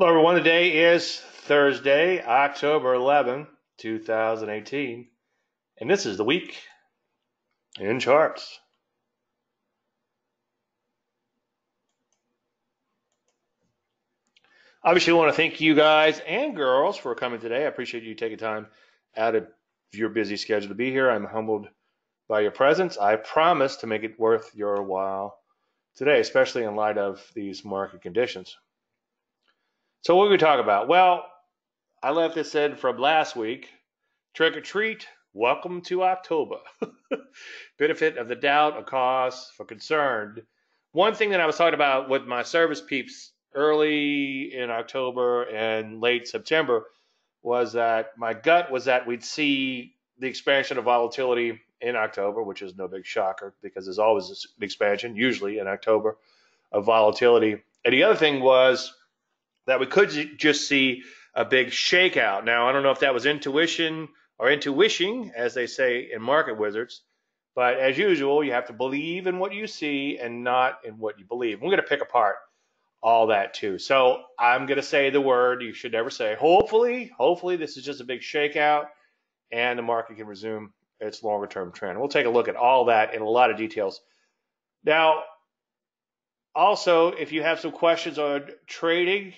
Hello, everyone. Today is Thursday, October 11, 2018, and this is the week in charts. Obviously, I want to thank you guys and girls for coming today. I appreciate you taking time out of your busy schedule to be here. I'm humbled by your presence. I promise to make it worth your while today, especially in light of these market conditions. So what we talk about? Well, I left this in from last week. Trick or treat. Welcome to October. Benefit of the doubt, a cause for concern. One thing that I was talking about with my service peeps early in October and late September was that my gut was that we'd see the expansion of volatility in October, which is no big shocker because there's always an expansion, usually in October, of volatility. And the other thing was that we could just see a big shakeout. Now, I don't know if that was intuition or intuition, as they say in market wizards, but as usual, you have to believe in what you see and not in what you believe. We're going to pick apart all that too. So I'm going to say the word you should never say. Hopefully, hopefully this is just a big shakeout and the market can resume its longer term trend. We'll take a look at all that in a lot of details. Now, also, if you have some questions on trading,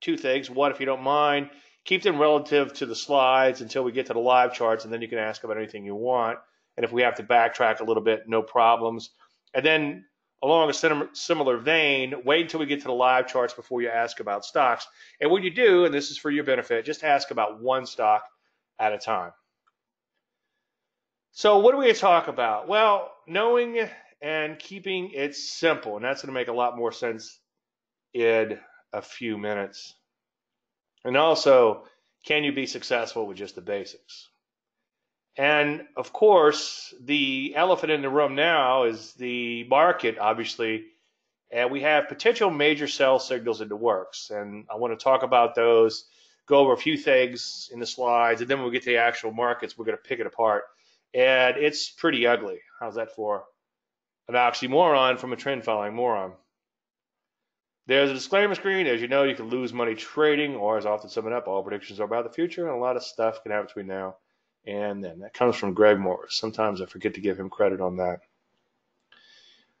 two things. One, if you don't mind, keep them relative to the slides until we get to the live charts, and then you can ask about anything you want. And if we have to backtrack a little bit, no problems. And then along a similar vein, wait until we get to the live charts before you ask about stocks. And when you do, and this is for your benefit, just ask about one stock at a time. So what are we going to talk about? Well, knowing and keeping it simple, and that's going to make a lot more sense in a few minutes. And also, can you be successful with just the basics? And of course, the elephant in the room now is the market, obviously. And we have potential major sell signals in the works. And I want to talk about those, go over a few things in the slides, and then when we get to the actual markets, we're going to pick it apart. And it's pretty ugly. How's that for an oxymoron from a trend following moron? There's a disclaimer screen. As you know, you can lose money trading, or as often sum it up, all predictions are about the future, and a lot of stuff can happen between now and then. That comes from Greg Morris. Sometimes I forget to give him credit on that.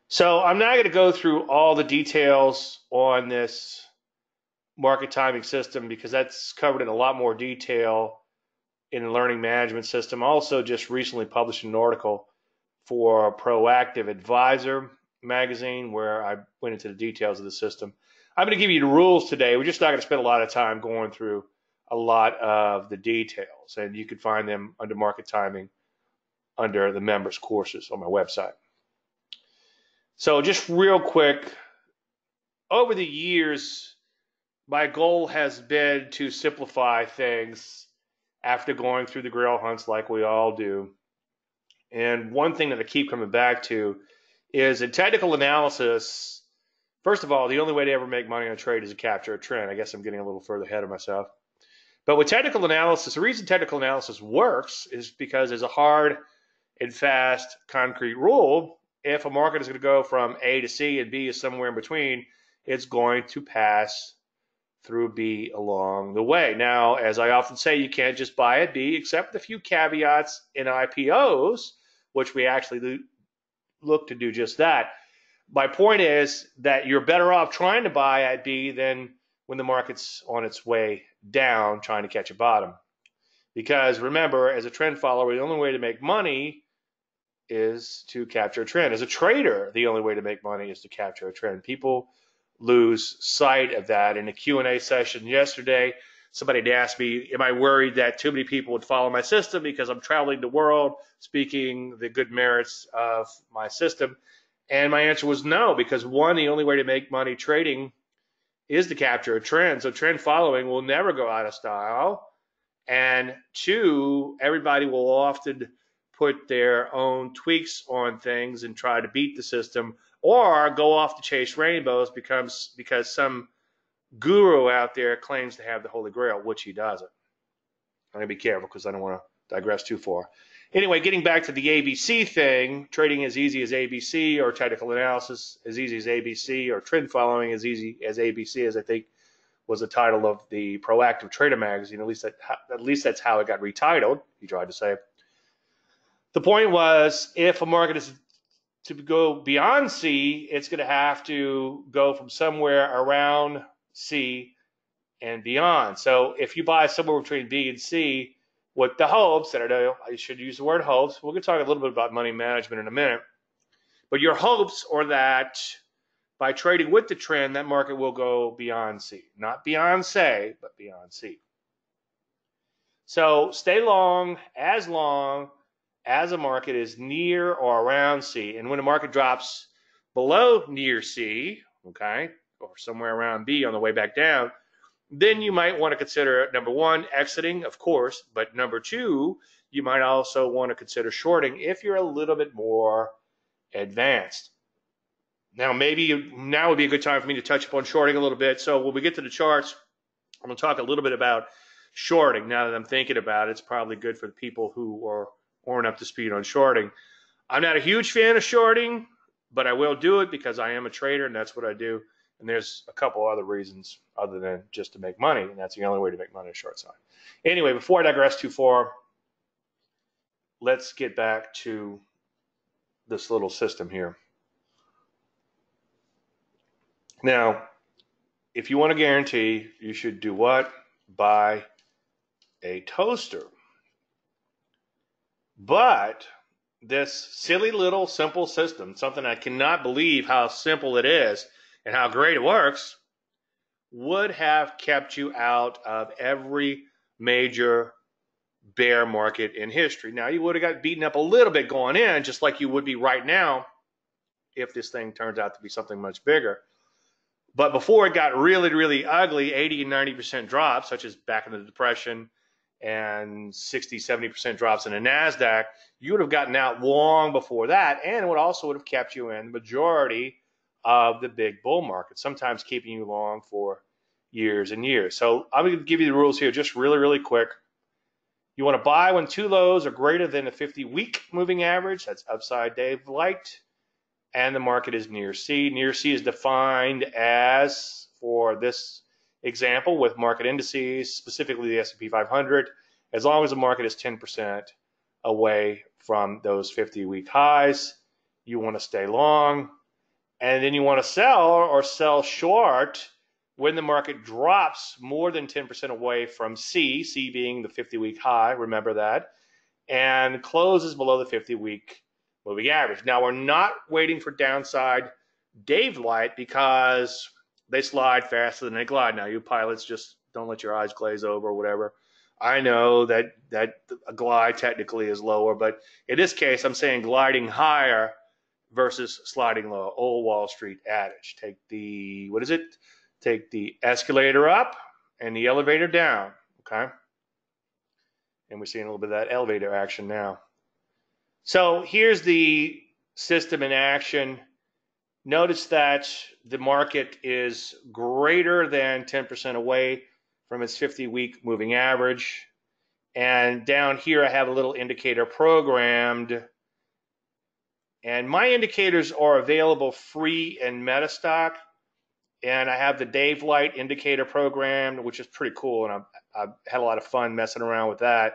So I'm not going to go through all the details on this market timing system because that's covered in a lot more detail in the learning management system. I also just recently published an article for Proactive Advisor magazine where I went into the details of the system. I'm going to give you the rules today. We're just not going to spend a lot of time going through a lot of the details, and you can find them under market timing under the members courses on my website. So just real quick, over the years, my goal has been to simplify things after going through the grail hunts like we all do. And one thing that I keep coming back to is in technical analysis, first of all, the only way to ever make money on a trade is to capture a trend. I guess I'm getting a little further ahead of myself. But with technical analysis, the reason technical analysis works is because there's a hard and fast concrete rule. If a market is going to go from A to C and B is somewhere in between, it's going to pass through B along the way. Now, as I often say, you can't just buy at B, except a few caveats in IPOs, which we actually look to do just that. My point is that you're better off trying to buy at B than when the market's on its way down trying to catch a bottom. Because remember, as a trend follower, the only way to make money is to capture a trend. As a trader, the only way to make money is to capture a trend. People lose sight of that. In a Q&A session yesterday, somebody had asked me, am I worried that too many people would follow my system because I'm traveling the world speaking the good merits of my system? And my answer was no, because one, the only way to make money trading is to capture a trend. So trend following will never go out of style. And two, everybody will often put their own tweaks on things and try to beat the system or go off to chase rainbows becomes because some guru out there claims to have the Holy Grail, which he doesn't. I'm going to be careful because I don't want to digress too far. Anyway, getting back to the ABC thing, trading as easy as ABC or technical analysis as easy as ABC or trend following as easy as ABC, as I think was the title of the Proactive Trader magazine. At least that, at least that's how it got retitled. He tried to say. The point was, if a market is to go beyond C, it's going to have to go from somewhere around C and beyond. So if you buy somewhere between B and C, with the hopes, and I know I should use the word hopes, we're going to talk a little bit about money management in a minute, but your hopes are that by trading with the trend, that market will go beyond C. Not beyond say, but beyond C. So stay long as long as a market is near or around C. And when a market drops below near C, okay, or somewhere around B on the way back down, then you might want to consider number one, exiting, of course, but number two, you might also want to consider shorting if you're a little bit more advanced. Now, maybe now would be a good time for me to touch upon shorting a little bit. So when we get to the charts, I'm going to talk a little bit about shorting. Now that I'm thinking about it, it's probably good for the people who are aren't up to speed on shorting. I'm not a huge fan of shorting, but I will do it because I am a trader and that's what I do. And there's a couple other reasons other than just to make money, and that's the only way to make money on short side. Anyway, before I digress too far, let's get back to this little system here. Now, if you want to guarantee, you should do what? Buy a toaster. But this silly little simple system, something I cannot believe how simple it is and how great it works, would have kept you out of every major bear market in history. Now, you would have got beaten up a little bit going in, just like you would be right now if this thing turns out to be something much bigger. But before it got really, really ugly, 80 and 90% drops, such as back in the Depression and 60, 70% drops in the NASDAQ, you would have gotten out long before that. And it would also would have kept you in the majority of the big bull market, sometimes keeping you long for years and years. So I'm going to give you the rules here just really, really quick. You want to buy when two lows are greater than a 50 week moving average. That's upside Dave Light. And the market is near C. Near C is defined as, for this example, with market indices, specifically the S&P 500, as long as the market is 10% away from those 50 week highs, you want to stay long. And then you want to sell or sell short when the market drops more than 10% away from C, C being the 50 week high, remember that, and closes below the 50 week moving average. Now, we're not waiting for downside Dave Light because they slide faster than they glide. Now, you pilots just don't let your eyes glaze over or whatever. I know that that a glide technically is lower, but in this case, I'm saying gliding higher versus sliding low. Old Wall Street adage. Take the what is it? Take the escalator up and the elevator down. Okay. And we're seeing a little bit of that elevator action now. So here's the system in action. Notice that the market is greater than 10% away from its 50 week moving average. And down here, I have a little indicator programmed. And my indicators are available free in Metastock and I have the Dave Light indicator program, which is pretty cool, and I've, I've, had a lot of fun messing around with that.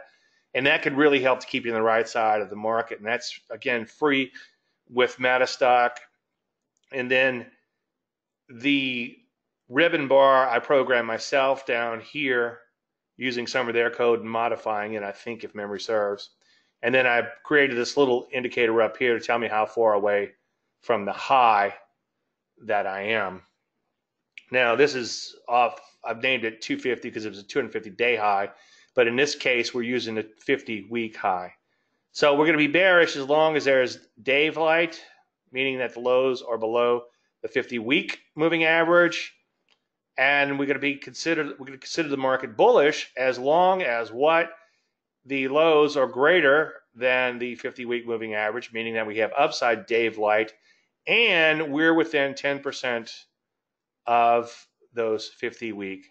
And that could really help to keep you on the right side of the market. And that's again free with Metastock. And then the ribbon bar I program myself down here using some of their code and modifying it, I think, if memory serves. And then I created this little indicator up here to tell me how far away from the high that I am. Now, this is off, I've named it 250 because it was a 250 day high, but in this case, we're using a 50 week high. So we're going to be bearish as long as there's Dave light, meaning that the lows are below the 50 week moving average. And we're going to be considered, we're to consider the market bullish as long as what the lows are greater than the 50 week moving average, meaning that we have upside Dave light and we're within 10% of those 50 week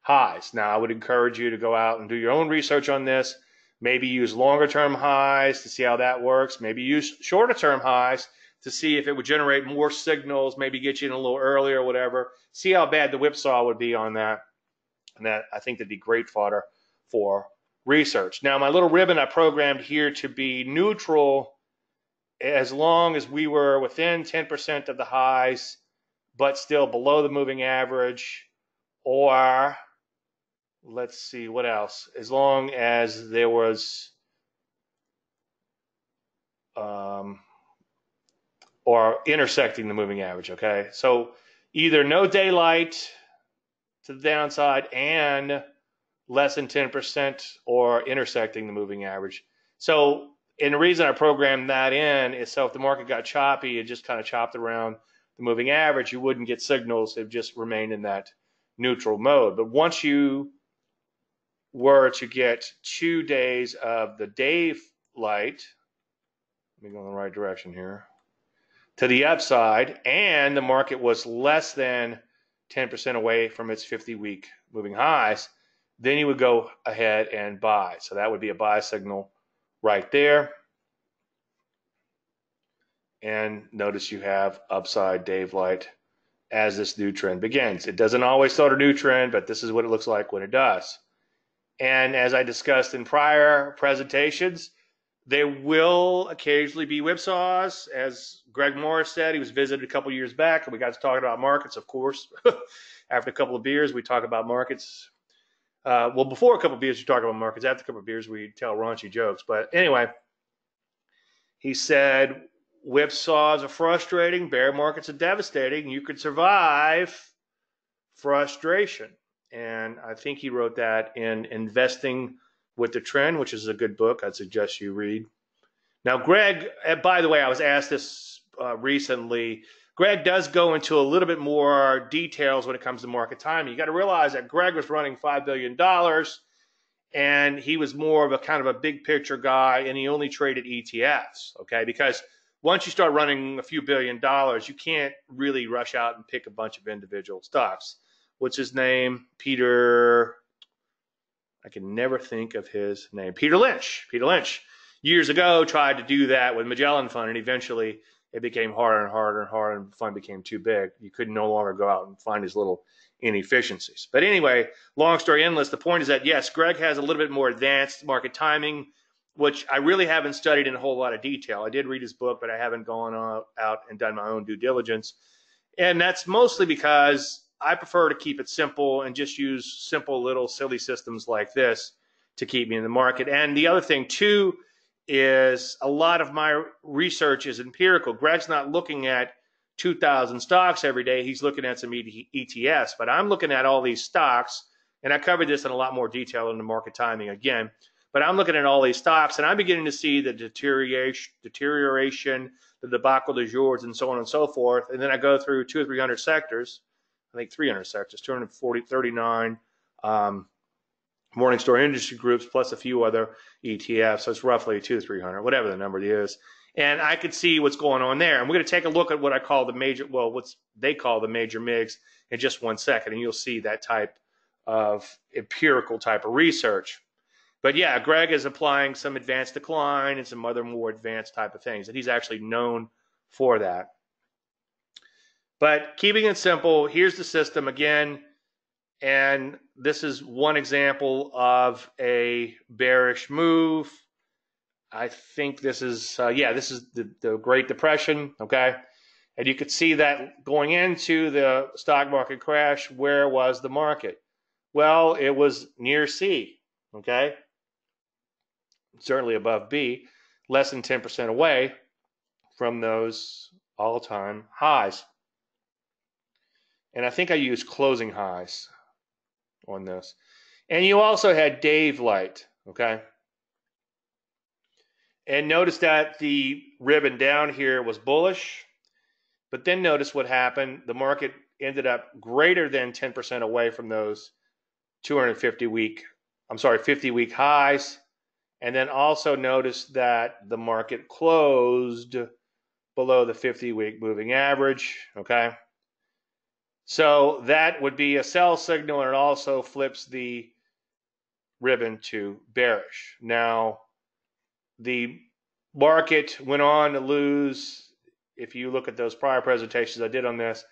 highs. Now, I would encourage you to go out and do your own research on this. Maybe use longer term highs to see how that works. Maybe use shorter term highs to see if it would generate more signals, maybe get you in a little earlier or whatever. See how bad the whipsaw would be on that. And that I think that'd be great fodder for research. Now, my little ribbon I programmed here to be neutral as long as we were within 10% of the highs, but still below the moving average, or let's see what else, as long as there was, um, or intersecting the moving average, okay? So either no daylight to the downside and less than 10% or intersecting the moving average. So, and the reason I programmed that in is so if the market got choppy, it just kind of chopped around the moving average, you wouldn't get signals. It just remained in that neutral mode. But once you were to get two days of the day light, let me go in the right direction here, to the upside, and the market was less than 10% away from its 50 week moving highs, then you would go ahead and buy. So that would be a buy signal right there. And notice you have upside Dave Light as this new trend begins. It doesn't always start a new trend, but this is what it looks like when it does. And as I discussed in prior presentations, there will occasionally be whipsaws. As Greg Morris said, he was visited a couple years back, and we got to talking about markets, of course. After a couple of beers, we talk about markets uh, well, before a couple beers, we talk about markets. After a couple of beers, we tell raunchy jokes. But anyway, he said whipsaws are frustrating, bear markets are devastating. You could survive frustration. And I think he wrote that in Investing with the Trend, which is a good book. I'd suggest you read. Now, Greg, uh, by the way, I was asked this uh, recently Greg does go into a little bit more details when it comes to market timing. You got to realize that Greg was running $5 billion and he was more of a kind of a big picture guy and he only traded ETFs, okay? Because once you start running a few billion dollars, you can't really rush out and pick a bunch of individual stocks. What's his name? Peter, I can never think of his name. Peter Lynch. Peter Lynch years ago tried to do that with Magellan Fund and eventually it became harder and harder and harder, and fund became too big. You could no longer go out and find these little inefficiencies. But anyway, long story endless, the point is that yes, Greg has a little bit more advanced market timing, which I really haven't studied in a whole lot of detail. I did read his book, but I haven't gone out and done my own due diligence. And that's mostly because I prefer to keep it simple and just use simple little silly systems like this to keep me in the market. And the other thing too is a lot of my research is empirical. Greg's not looking at 2,000 stocks every day. He's looking at some ETFs, but I'm looking at all these stocks, and I covered this in a lot more detail in the market timing again. But I'm looking at all these stocks, and I'm beginning to see the deterioration, deterioration, the debacle de jours, and so on and so forth. And then I go through two or three hundred sectors, I think 300 sectors, 240, 39. Um, Morningstar industry groups plus a few other ETFs. So it's roughly two to 300, whatever the number is. And I could see what's going on there. And we're going to take a look at what I call the major, well, what's they call the major MIGs in just one second. And you'll see that type of empirical type of research. But yeah, Greg is applying some advance decline and some other more advanced type of things. And he's actually known for that. But keeping it simple, here's the system again and this is one example of a bearish move. I think this is, uh, yeah, this is the, the Great Depression, okay? And you could see that going into the stock market crash, where was the market? Well, it was near C, okay? Certainly above B, less than 10% away from those all time highs. And I think I used closing highs on this. And you also had Dave Light, okay? And notice that the ribbon down here was bullish, but then notice what happened. The market ended up greater than 10% away from those 250 week, I'm sorry, 50 week highs. And then also notice that the market closed below the 50 week moving average, okay? So that would be a sell signal, and it also flips the ribbon to bearish. Now, the market went on to lose. If you look at those prior presentations I did on this,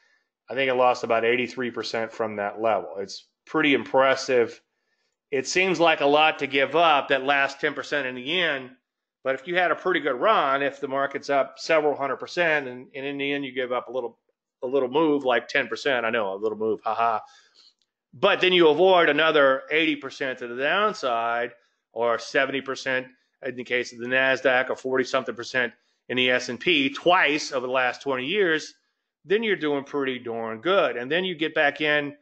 I think it lost about 83% from that level. It's pretty impressive. It seems like a lot to give up that last 10% in the end, but if you had a pretty good run, if the market's up several hundred percent, and, and in the end you give up a little a little move like 10%, I know a little move, haha. But then you avoid another 80% to the downside, or 70% in the case of the Nasdaq, or 40 something percent in the S&P twice over the last 20 years. Then you're doing pretty darn good, and then you get back in.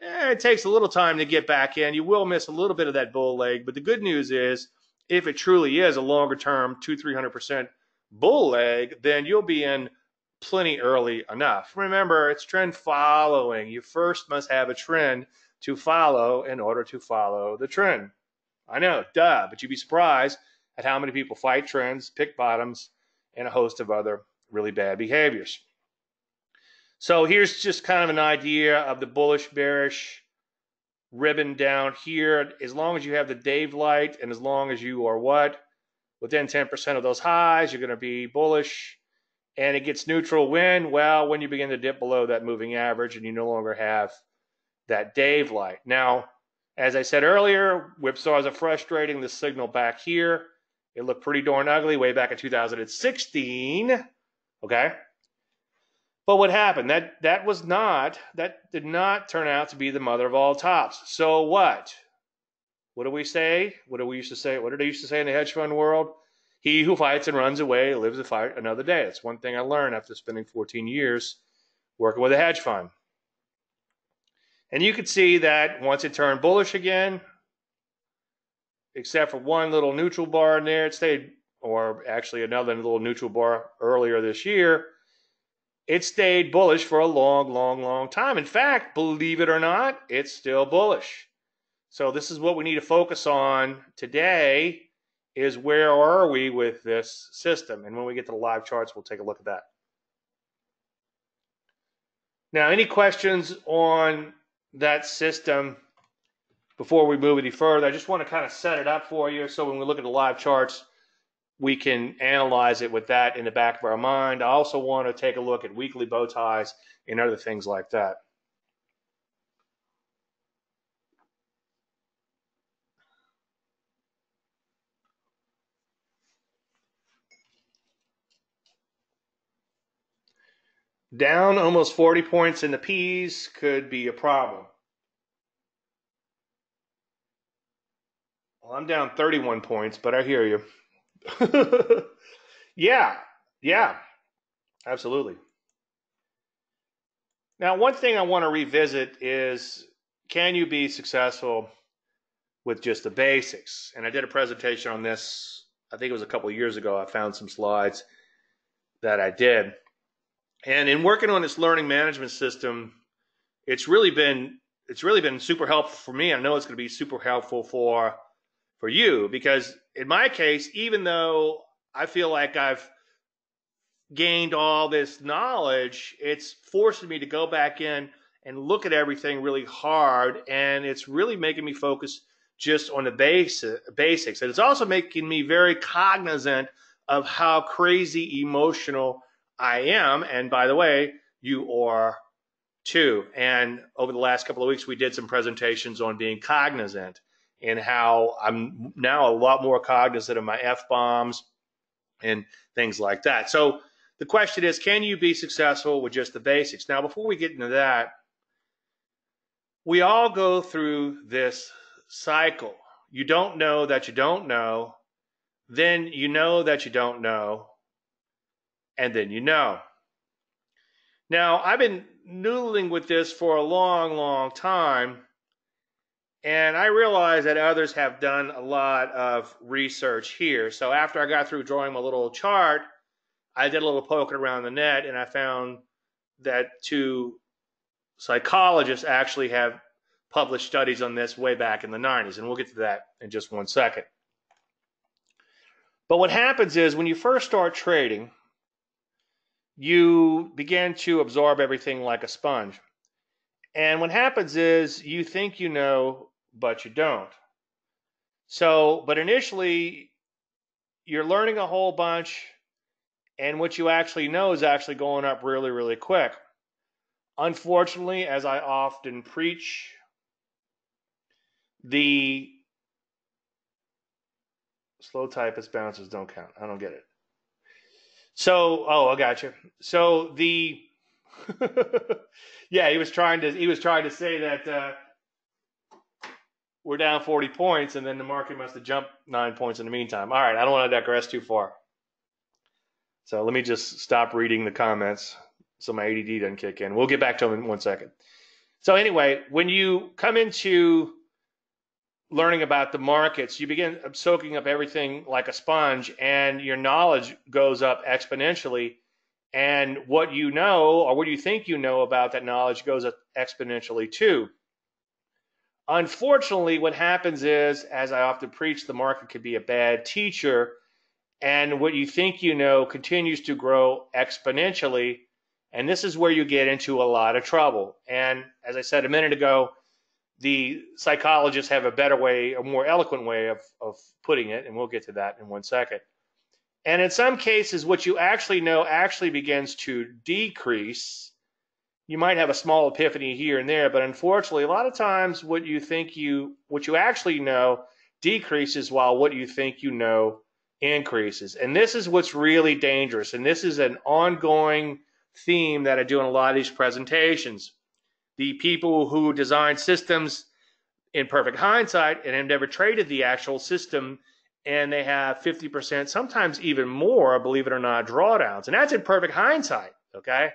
Eh, it takes a little time to get back in. You will miss a little bit of that bull leg, but the good news is if it truly is a longer term, two, three hundred percent bull leg, then you'll be in plenty early enough. Remember, it's trend following. You first must have a trend to follow in order to follow the trend. I know, duh, but you'd be surprised at how many people fight trends, pick bottoms, and a host of other really bad behaviors. So here's just kind of an idea of the bullish bearish ribbon down here. As long as you have the Dave light and as long as you are what? Within 10% of those highs, you're going to be bullish. And it gets neutral when? Well, when you begin to dip below that moving average and you no longer have that Dave light. Now, as I said earlier, whipsaws are frustrating. The signal back here, it looked pretty darn ugly way back in 2016. Okay. But what happened? That that was not that did not turn out to be the mother of all tops. So what? What do we say? What do we used to say? What did they used to say in the hedge fund world? He who fights and runs away lives to fight another day. That's one thing I learned after spending 14 years working with a hedge fund. And you could see that once it turned bullish again, except for one little neutral bar in there, it stayed, or actually another little neutral bar earlier this year it stayed bullish for a long, long, long time. In fact, believe it or not, it's still bullish. So this is what we need to focus on today is where are we with this system? And when we get to the live charts, we'll take a look at that. Now, any questions on that system before we move any further? I just want to kind of set it up for you so when we look at the live charts, we can analyze it with that in the back of our mind. I also want to take a look at weekly bow ties and other things like that. Down almost 40 points in the P's could be a problem. Well, I'm down 31 points, but I hear you. yeah, yeah, absolutely. Now, one thing I want to revisit is can you be successful with just the basics? And I did a presentation on this, I think it was a couple years ago. I found some slides that I did. And in working on this learning management system, it's really been it's really been super helpful for me. I know it's going to be super helpful for for you because in my case, even though I feel like I've gained all this knowledge, it's forcing me to go back in and look at everything really hard, and it's really making me focus just on the basic, basics. And it's also making me very cognizant of how crazy emotional I am. And by the way, you are too. And over the last couple of weeks, we did some presentations on being cognizant and how I'm now a lot more cognizant of my F bombs and things like that. So the question is, can you be successful with just the basics? Now, before we get into that, we all go through this cycle. You don't know that you don't know, then you know that you don't know, and then you know. Now, I've been noodling with this for a long, long time and I realize that others have done a lot of research here. So after I got through drawing my little chart, I did a little poking around the net and I found that two psychologists actually have published studies on this way back in the 90s. And we'll get to that in just one second. But what happens is when you first start trading, you begin to absorb everything like a sponge. And what happens is you think you know but you don't. So, but initially, you're learning a whole bunch, and what you actually know is actually going up really, really quick. Unfortunately, as I often preach, the slow typist bounces don't count. I don't get it. So, oh, I got you. So the yeah, he was trying to he was trying to say that uh, we're down 40 points, and then the market must have jumped nine points in the meantime. All right, I don't want to digress too far. So let me just stop reading the comments so my ADD doesn't kick in. We'll get back to them in one second. So anyway, when you come into learning about the markets, you begin soaking up everything like a sponge, and your knowledge goes up exponentially. And what you know, or what you think you know about that knowledge, goes up exponentially too. Unfortunately, what happens is, as I often preach, the market could be a bad teacher, and what you think you know continues to grow exponentially. And this is where you get into a lot of trouble. And as I said a minute ago, the psychologists have a better way, a more eloquent way of, of putting it, and we'll get to that in one second. And in some cases, what you actually know actually begins to decrease. You might have a small epiphany here and there, but unfortunately, a lot of times what you think you, what you actually know decreases while what you think you know increases. And this is what's really dangerous. And this is an ongoing theme that I do in a lot of these presentations the people who designed systems in perfect hindsight and have never traded the actual system and they have 50%, sometimes even more, believe it or not, drawdowns. And that's in perfect hindsight, okay?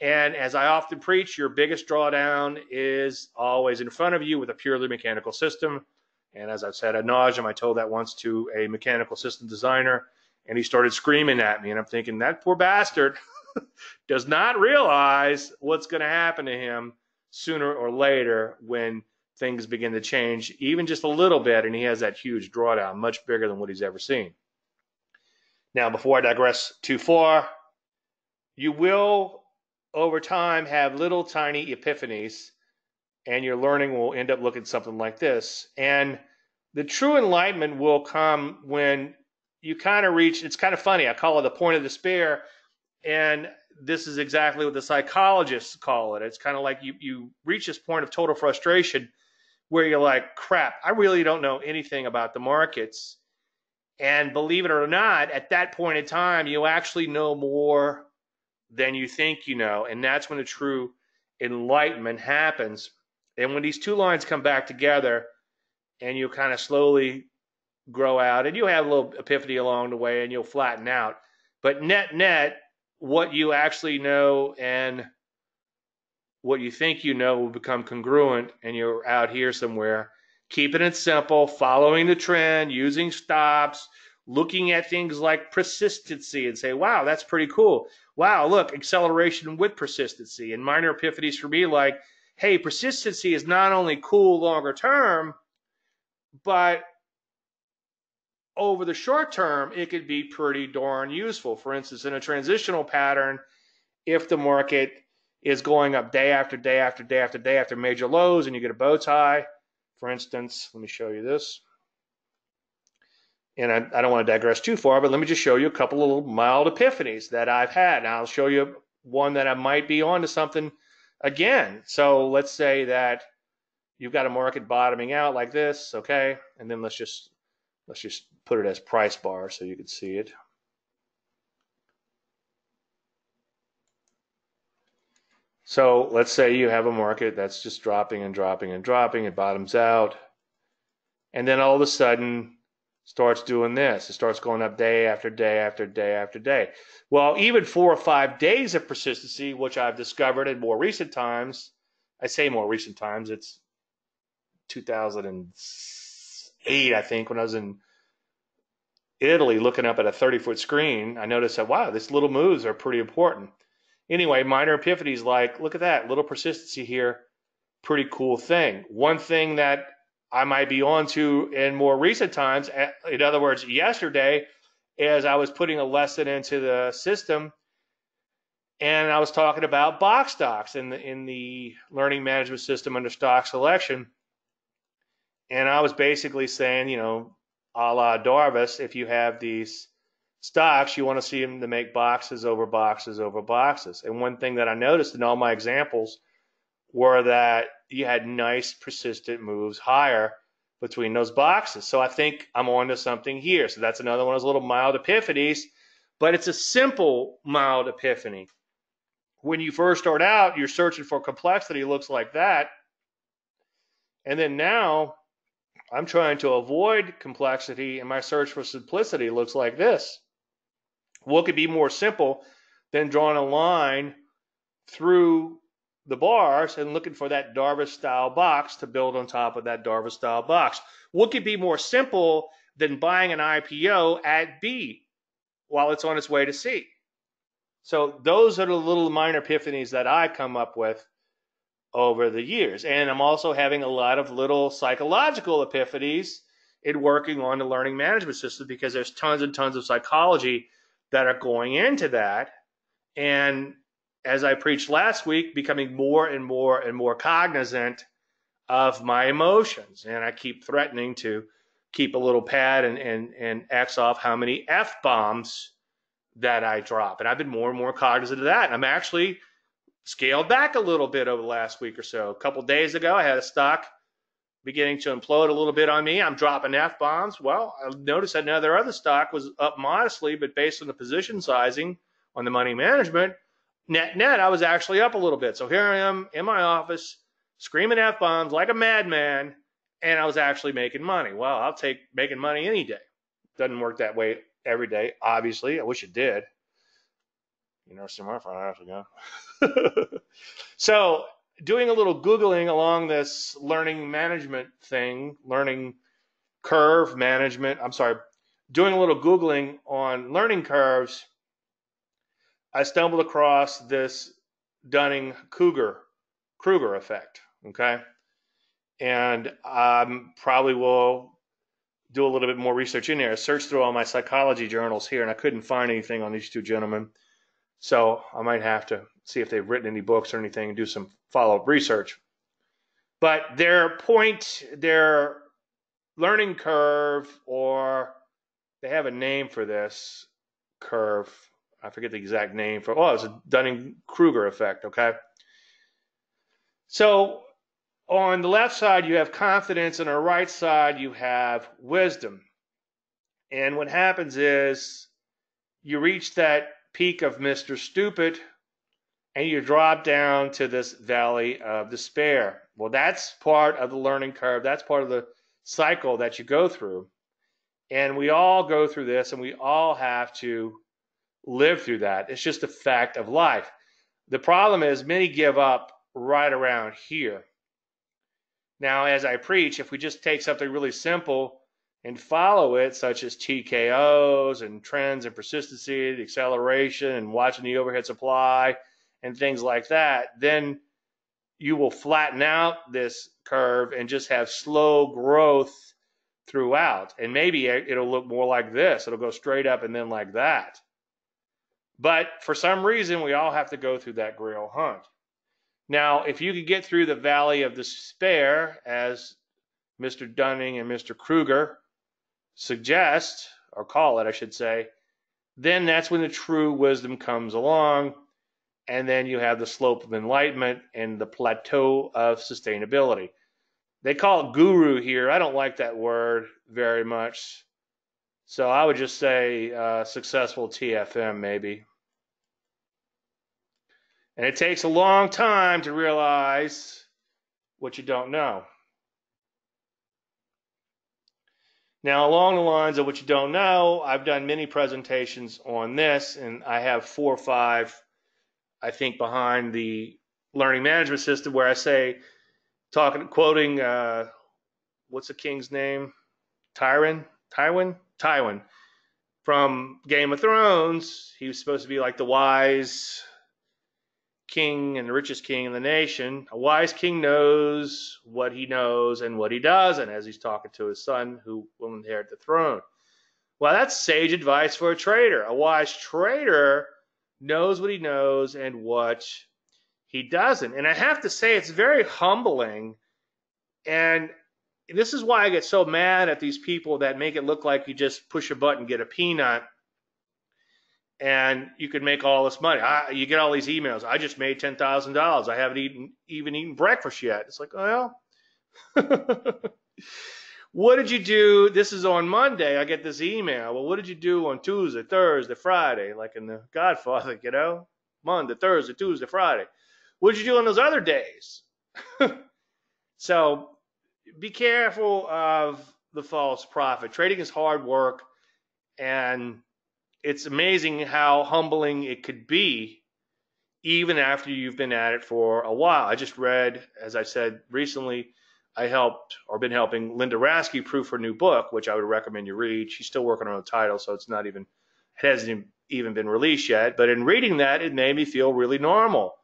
And as I often preach, your biggest drawdown is always in front of you with a purely mechanical system. And as I've said ad nauseum, I told that once to a mechanical system designer, and he started screaming at me. And I'm thinking, that poor bastard. does not realize what's going to happen to him sooner or later when things begin to change, even just a little bit, and he has that huge drawdown, much bigger than what he's ever seen. Now, before I digress too far, you will, over time, have little tiny epiphanies, and your learning will end up looking something like this. And the true enlightenment will come when you kind of reach, it's kind of funny, I call it the point of despair and this is exactly what the psychologists call it. It's kind of like you, you reach this point of total frustration where you're like, crap, I really don't know anything about the markets. And believe it or not, at that point in time, you actually know more than you think you know. And that's when the true enlightenment happens. And when these two lines come back together and you kind of slowly grow out and you have a little epiphany along the way and you'll flatten out. But net, net, what you actually know and what you think you know will become congruent and you're out here somewhere. Keeping it simple, following the trend, using stops, looking at things like persistency and say, wow, that's pretty cool. Wow, look, acceleration with persistency. And minor epiphanies for me like, hey, persistency is not only cool longer term, but over the short term, it could be pretty darn useful. For instance, in a transitional pattern, if the market is going up day after day after day after day after major lows and you get a bow tie, for instance, let me show you this. And I, I don't want to digress too far, but let me just show you a couple of little mild epiphanies that I've had. And I'll show you one that I might be onto something again. So let's say that you've got a market bottoming out like this, okay? And then let's just let's just put it as price bar so you can see it. So let's say you have a market that's just dropping and dropping and dropping, it bottoms out, and then all of a sudden starts doing this. It starts going up day after day after day after day. Well, even four or five days of persistency, which I've discovered in more recent times, I say more recent times, it's 2008, I think, when I was in Italy looking up at a 30 foot screen, I noticed that, wow, these little moves are pretty important. Anyway, minor epiphanies like, look at that, little persistency here, pretty cool thing. One thing that I might be on to in more recent times, eh, in other words, yesterday, as I was putting a lesson into the system and I was talking about box stocks in the, in the learning management system under stock selection. And I was basically saying, you know, a la Darvas, if you have these stocks, you want to see them to make boxes over boxes over boxes. And one thing that I noticed in all my examples were that you had nice persistent moves higher between those boxes. So I think I'm onto something here. So that's another one of those little mild epiphanies, but it's a simple mild epiphany. When you first start out, you're searching for complexity, looks like that. And then now I'm trying to avoid complexity, and my search for simplicity looks like this. What could be more simple than drawing a line through the bars and looking for that Darvas style box to build on top of that Darvas style box. What could be more simple than buying an IPO at B while it's on its way to C? So those are the little minor epiphanies that I come up with over the years. And I'm also having a lot of little psychological epiphanies in working on the learning management system because there's tons and tons of psychology that are going into that. And as I preached last week, becoming more and more and more cognizant of my emotions. And I keep threatening to keep a little pad and, and, and X off how many F bombs that I drop. And I've been more and more cognizant of that. And I'm actually scaled back a little bit over the last week or so. A couple days ago, I had a stock beginning to implode a little bit on me. I'm dropping F bombs. Well, I noticed that another other stock was up modestly, but based on the position sizing on the money management, net net, I was actually up a little bit. So here I am in my office screaming F bombs like a madman, and I was actually making money. Well, I'll take making money any day. Doesn't work that way every day, obviously. I wish it did. You know, see my phone hours ago. so doing a little Googling along this learning management thing, learning curve management, I'm sorry, doing a little Googling on learning curves I stumbled across this Dunning Kruger Kruger effect. Okay, and I um, probably will do a little bit more research in there. I searched through all my psychology journals here, and I couldn't find anything on these two gentlemen. So I might have to see if they've written any books or anything and do some follow up research. But their point, their learning curve, or they have a name for this curve. I forget the exact name for. Oh, it's a Dunning Kruger effect. Okay. So on the left side, you have confidence, and on the right side, you have wisdom. And what happens is you reach that peak of Mount Stupid and you drop down to this valley of despair. Well, that's part of the learning curve. That's part of the cycle that you go through. And we all go through this and we all have to live through that. It's just a fact of life. The problem is many give up right around here. Now, as I preach, if we just take something really simple and follow it, such as TKOs and trends and persistency, acceleration and watching the overhead supply and things like that, then you will flatten out this curve and just have slow growth throughout. And maybe it'll look more like this. It'll go straight up and then like that. But for some reason, we all have to go through that grail hunt. Now, if you could get through the valley of despair, as Mr. Dunning and Mr. Kruger suggest, or call it, I should say, then that's when the true wisdom comes along. And then you have the slope of enlightenment and the plateau of sustainability. They call it guru here. I don't like that word very much. So I would just say uh, successful TFM, maybe. And it takes a long time to realize what you don't know. Now, along the lines of what you don't know, I've done many presentations on this, and I have four or five, I think, behind the learning management system where I say, talking, quoting, uh, what's the king's name? Tyron? Tywin? Tywin from Game of Thrones. He was supposed to be like the wise king and the richest king in the nation. A wise king knows what he knows and what he doesn't as he's talking to his son who will inherit the throne. Well, that's sage advice for a trader. A wise trader knows what he knows and what he doesn't. And I have to say, it's very humbling. And this is why I get so mad at these people that make it look like you just push a button, get a peanut, and you can make all this money. I, you get all these emails. I just made ten thousand dollars. I haven't eaten even eaten breakfast yet. It's like, well, what did you do? This is on Monday. I get this email. Well, what did you do on Tuesday, Thursday, Friday? Like in The Godfather, you know? Monday, Thursday, Tuesday, Friday. What did you do on those other days? so be careful of the false prophet. Trading is hard work, and it's amazing how humbling it could be even after you've been at it for a while. I just read, as I said recently, I helped or been helping Linda Raschke proof her new book, which I would recommend you read. She's still working on the title, so it's not even it hasn't even been released yet. But in reading that, it made me feel really normal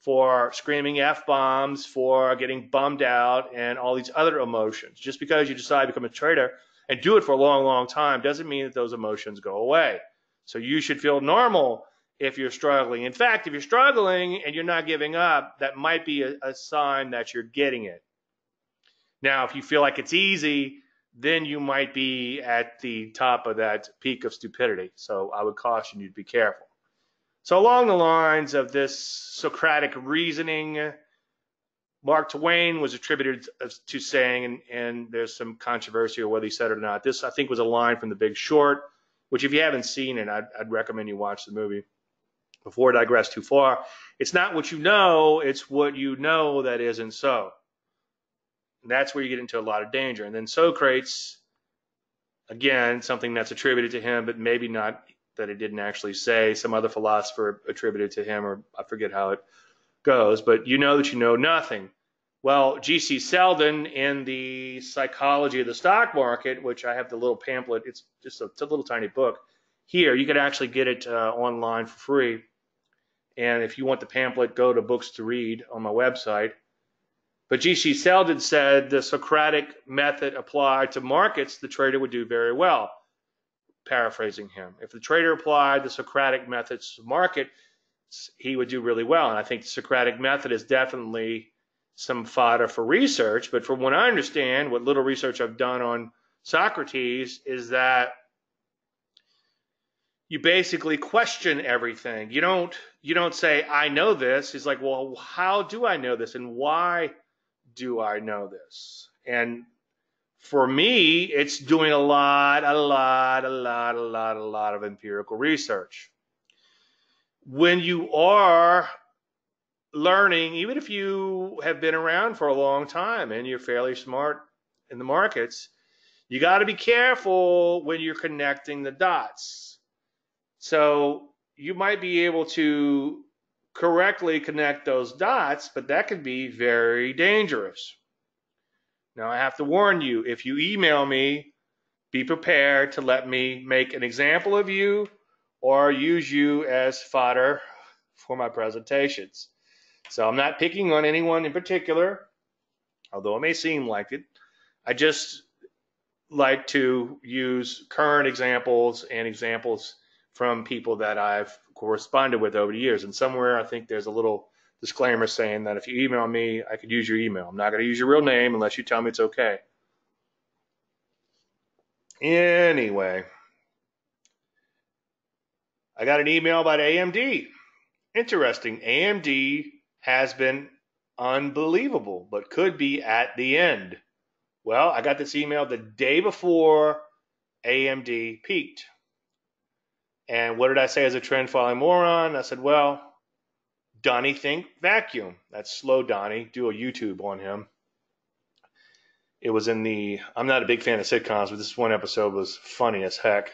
for screaming f bombs, for getting bummed out, and all these other emotions. Just because you decide to become a trader and do it for a long, long time doesn't mean that those emotions go away. So you should feel normal if you're struggling. In fact, if you're struggling and you're not giving up, that might be a, a sign that you're getting it. Now, if you feel like it's easy, then you might be at the top of that peak of stupidity. So I would caution you to be careful. So, along the lines of this Socratic reasoning, Mark Twain was attributed to saying, and, and there's some controversy on whether he said it or not. This, I think, was a line from The Big Short, which, if you haven't seen it, I'd, I'd recommend you watch the movie before I digress too far, it's not what you know, it's what you know that isn't so. And that's where you get into a lot of danger. And then Socrates, again, something that's attributed to him, but maybe not that he didn't actually say. Some other philosopher attributed to him, or I forget how it goes, but you know that you know nothing. Well, G.C. Selden in the Psychology of the Stock Market, which I have the little pamphlet, it's just a, it's a little tiny book. Here, you can actually get it uh, online for free and if you want the pamphlet, go to Books to Read on my website. But G.C. Selden said the Socratic method applied to markets, the trader would do very well. Paraphrasing him. If the trader applied the Socratic methods to market, he would do really well. And I think the Socratic method is definitely some fodder for research. But from what I understand, what little research I've done on Socrates is that you basically question everything. You don't you don't say I know this. He's like, "Well, how do I know this and why do I know this?" And for me, it's doing a lot, a lot, a lot, a lot, a lot of empirical research. When you are learning, even if you have been around for a long time and you're fairly smart in the markets, you got to be careful when you're connecting the dots so you might be able to correctly connect those dots, but that could be very dangerous. Now, I have to warn you if you email me, be prepared to let me make an example of you or use you as fodder for my presentations. So I'm not picking on anyone in particular, although it may seem like it. I just like to use current examples and examples from people that I've corresponded with over the years. And somewhere I think there's a little disclaimer saying that if you email me, I could use your email. I'm not going to use your real name unless you tell me it's okay. Anyway, I got an email about AMD. Interesting. AMD has been unbelievable, but could be at the end. Well, I got this email the day before AMD peaked. And what did I say as a trend following moron? I said, well, Donnie Think Vacuum. That's Slow Donnie. Do a YouTube on him. It was in the. I'm not a big fan of sitcoms, but this one episode was funny as heck.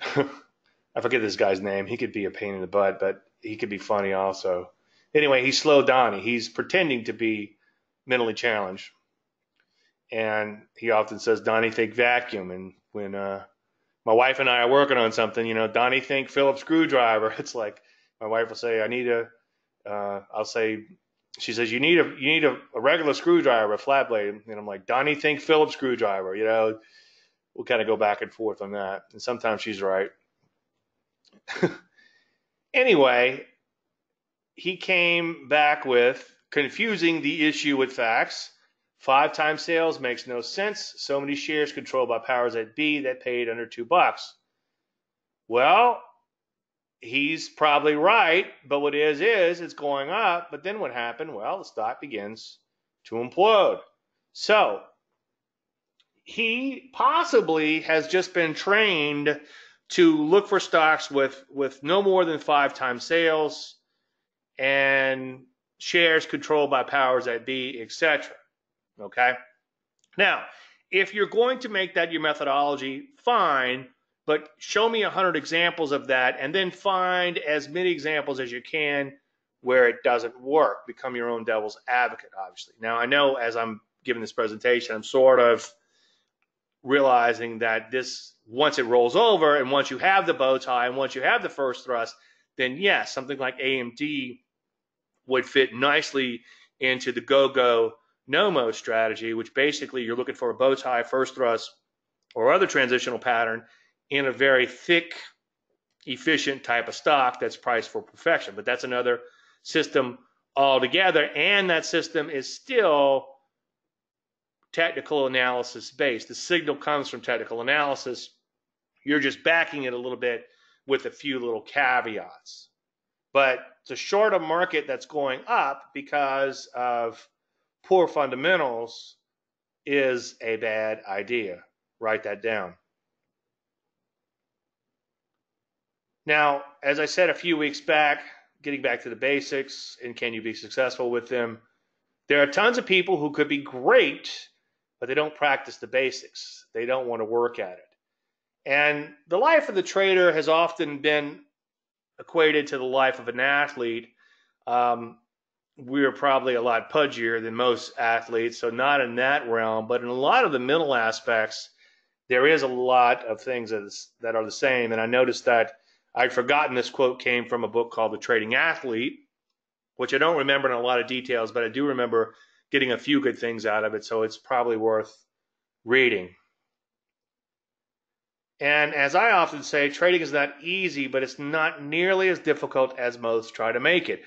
I forget this guy's name. He could be a pain in the butt, but he could be funny also. Anyway, he's Slow Donnie. He's pretending to be mentally challenged. And he often says, Donnie, think vacuum. And when uh, my wife and I are working on something, you know, Donnie think Phillips screwdriver. It's like my wife will say, I need a, uh, I'll say, she says, you need a, you need a, a regular screwdriver, a flat blade. And I'm like, Donnie think Phillips screwdriver, you know, we'll kind of go back and forth on that. And sometimes she's right. anyway, he came back with confusing the issue with facts Five times sales makes no sense. So many shares controlled by powers that be that paid under two bucks. Well, he's probably right, but what is is it's going up. But then what happened? Well, the stock begins to implode. So he possibly has just been trained to look for stocks with with no more than five times sales and shares controlled by powers that be, etc. Okay. Now, if you're going to make that your methodology, fine, but show me 100 examples of that and then find as many examples as you can where it doesn't work. Become your own devil's advocate, obviously. Now, I know as I'm giving this presentation, I'm sort of realizing that this, once it rolls over and once you have the bow tie and once you have the first thrust, then yes, something like AMD would fit nicely into the go-go no-mo strategy, which basically you're looking for a bow tie, first thrust, or other transitional pattern in a very thick, efficient type of stock that's priced for perfection. But that's another system altogether, and that system is still technical analysis based. The signal comes from technical analysis. You're just backing it a little bit with a few little caveats. But it's a short a market that's going up because of poor fundamentals is a bad idea. Write that down. Now, as I said a few weeks back, getting back to the basics and can you be successful with them? There are tons of people who could be great, but they don't practice the basics. They don't want to work at it. And the life of the trader has often been equated to the life of an athlete. Um, we're probably a lot pudgier than most athletes, so not in that realm, but in a lot of the mental aspects, there is a lot of things that are the same. And I noticed that I'd forgotten this quote came from a book called The Trading Athlete, which I don't remember in a lot of details, but I do remember getting a few good things out of it, so it's probably worth reading. And as I often say, trading is not easy, but it's not nearly as difficult as most try to make it.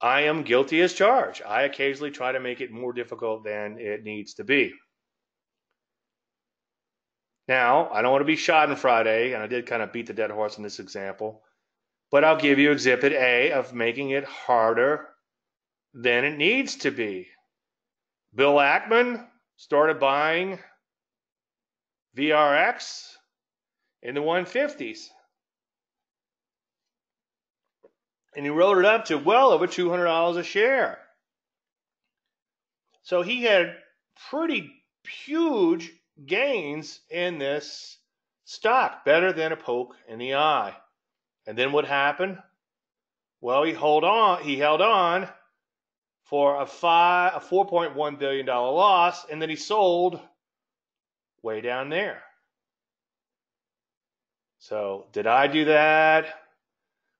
I am guilty as charged. I occasionally try to make it more difficult than it needs to be. Now, I don't want to be shot on Friday, and I did kind of beat the dead horse in this example, but I'll give you exhibit A of making it harder than it needs to be. Bill Ackman started buying VRX in the 150s. And he rolled it up to well over $200 a share. So he had pretty huge gains in this stock, better than a poke in the eye. And then what happened? Well, he hold on, he held on for a five a 4.1 billion dollar loss and then he sold way down there. So, did I do that?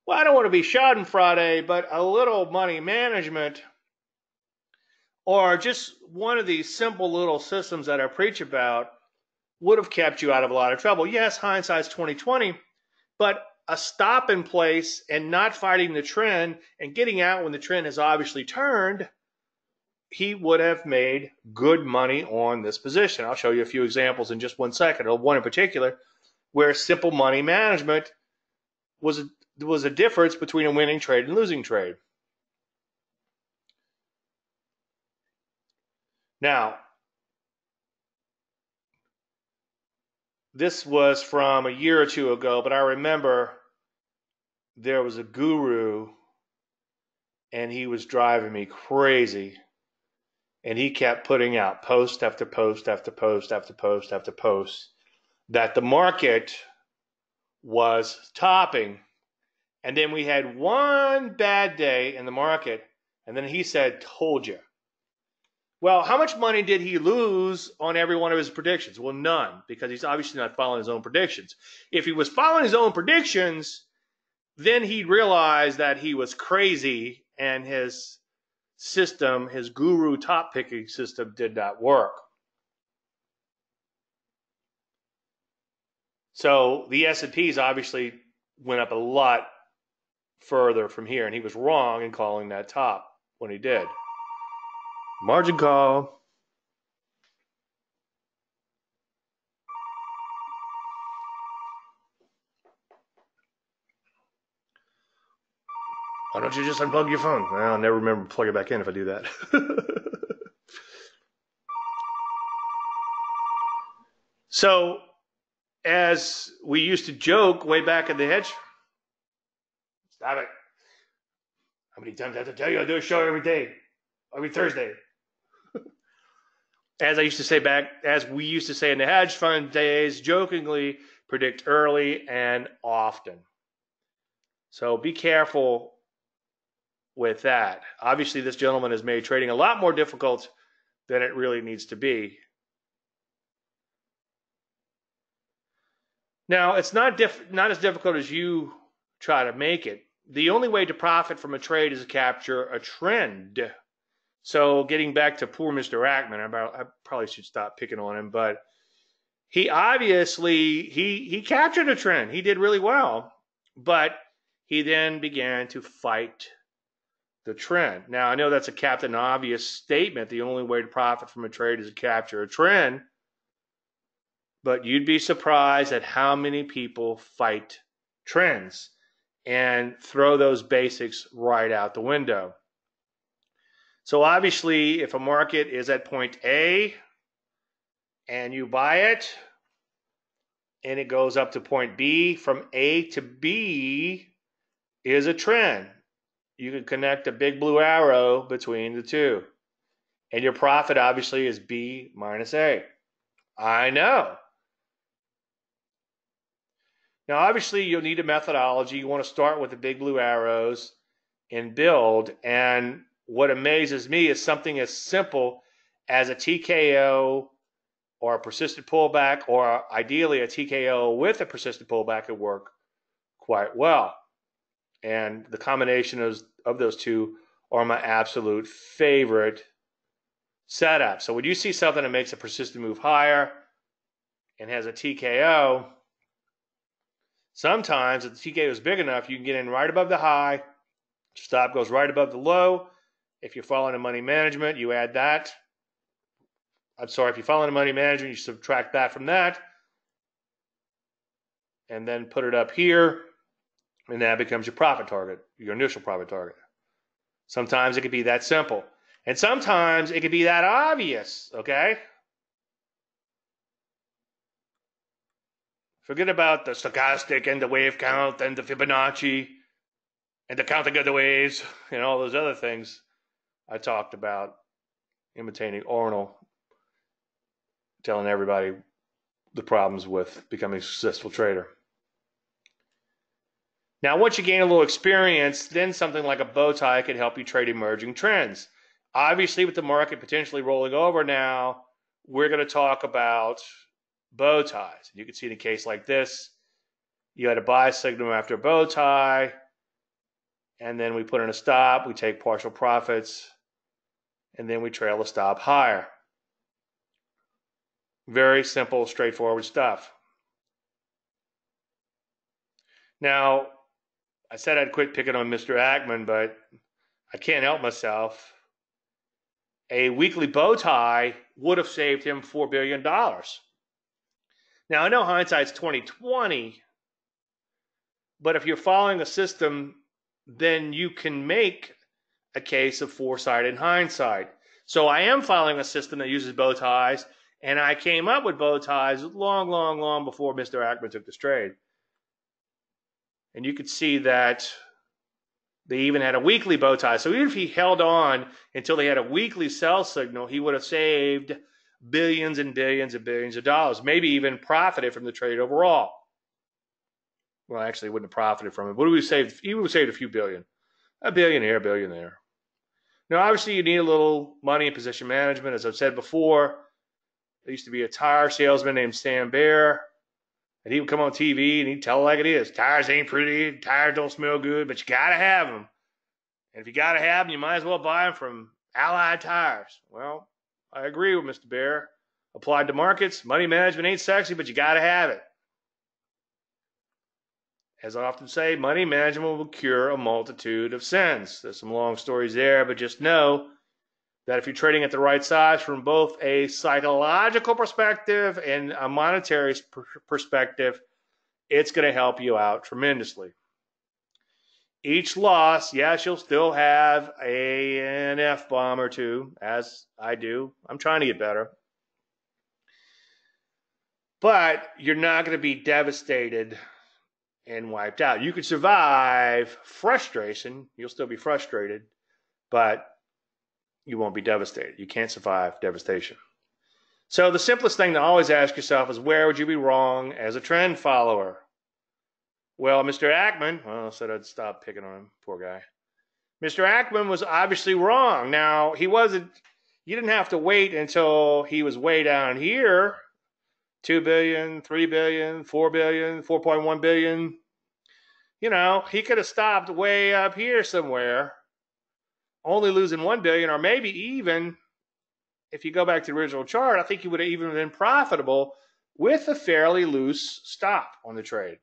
Well, I don't want to be Schadenfreude, but a little money management or just one of these simple little systems that I preach about would have kept you out of a lot of trouble. Yes, hindsight's 2020, but a stop in place and not fighting the trend and getting out when the trend has obviously turned, he would have made good money on this position. I'll show you a few examples in just one second, or one in particular, where simple money management was was a difference between a winning trade and losing trade. Now, this was from a year or two ago, but I remember there was a guru and he was driving me crazy. And he kept putting out post after post after post after post after post that the market was topping. And then we had one bad day in the market. And then he said, Told you. Well, how much money did he lose on every one of his predictions? Well, none, because he's obviously not following his own predictions. If he was following his own predictions, then he'd realize that he was crazy and his system, his guru top picking system, did not work. So the S&Ps obviously went up a lot further from here, and he was wrong in calling that top when he did. Margin call. Why don't you just unplug your phone? Well, I'll never remember to plug it back in if I do that. So, as we used to joke way back in the hedge, stop it. How many times I have to tell you I do a show every day, every Thursday? as I used to say back, as we used to say in the hedge fund days, jokingly predict early and often. So be careful with that. Obviously, this gentleman has made trading a lot more difficult than it really needs to be. Now, it's not diff- not as difficult as you try to make it. The only way to profit from a trade is to capture a trend. So, getting back to poor Mr. Ackman, I, probably should stop picking on him, but he obviously he he captured a trend. He did really well, but he then began to fight the trend. Now, I know that's a captain obvious statement. The only way to profit from a trade is to capture a trend. But you'd be surprised at how many people fight trends and throw those basics right out the window. So, obviously, if a market is at point A and you buy it and it goes up to point B, from A to B is a trend you can connect a big blue arrow between the two. And your profit obviously is B minus A. I know. Now, obviously, you'll need a methodology. You want to start with the big blue arrows and build. And what amazes me is something as simple as a TKO or a persistent pullback, or ideally a TKO with a persistent pullback could work quite well and the combination of, of those two are my absolute favorite setup. So when you see something that makes a persistent move higher and has a TKO, sometimes if the TKO is big enough, you can get in right above the high. Stop goes right above the low. If you're following a money management, you add that. I'm sorry, if you're following a money management, you subtract that from that. And then put it up here and that becomes your profit target, your initial profit target. Sometimes it could be that simple. And sometimes it could be that obvious, okay? Forget about the stochastic and the wave count and the Fibonacci and the counting of the waves and all those other things I talked about imitating Arnold, telling everybody the problems with becoming a successful trader. Now, once you gain a little experience, then something like a bow tie could help you trade emerging trends. Obviously, with the market potentially rolling over now, we're going to talk about bow ties. You can see in a case like this, you had a buy signal after a bow tie, and then we put in a stop, we take partial profits, and then we trail the stop higher. Very simple, straightforward stuff. Now, I said I'd quit picking on Mr. Ackman, but I can't help myself. A weekly bow tie would have saved him $4 billion. Now, I know hindsight's 2020, but if you're following a system, then you can make a case of foresight and hindsight. So I am following a system that uses bow ties, and I came up with bow ties long, long, long before Mr. Ackman took this trade. And you could see that they even had a weekly bow tie. So even if he held on until they had a weekly sell signal, he would have saved billions and billions and billions of dollars, maybe even profited from the trade overall. Well, actually, wouldn't have profited from it. What would we save? He would have saved a few billion, a billion here, a billion there. Now, obviously, you need a little money in position management. As I've said before, there used to be a tire salesman named Sam Bair and he would come on TV and he'd tell it like it is. Tires ain't pretty, tires don't smell good, but you gotta have them. And if you gotta have them, you might as well buy them from Allied Tires. Well, I agree with Mr. Bear. Applied to markets, money management ain't sexy, but you gotta have it. As I often say, money management will cure a multitude of sins. There's some long stories there, but just know that if you're trading at the right size from both a psychological perspective and a monetary perspective, it's going to help you out tremendously. Each loss, yes, you'll still have a, an F bomb or two, as I do. I'm trying to get better. but you're not going to be devastated and wiped out. You could survive frustration. You'll still be frustrated, but you won't be devastated. You can't survive devastation. So the simplest thing to always ask yourself is where would you be wrong as a trend follower? Well, Mr. Ackman, well, I said I'd stop picking on him, poor guy. Mr. Ackman was obviously wrong. Now, he wasn't, you didn't have to wait until he was way down here 2 billion, 3 billion, 4 billion, 4.1 billion. You know, he could have stopped way up here somewhere, only losing 1 billion, or maybe even if you go back to the original chart, I think he would have even been profitable with a fairly loose stop on the trade.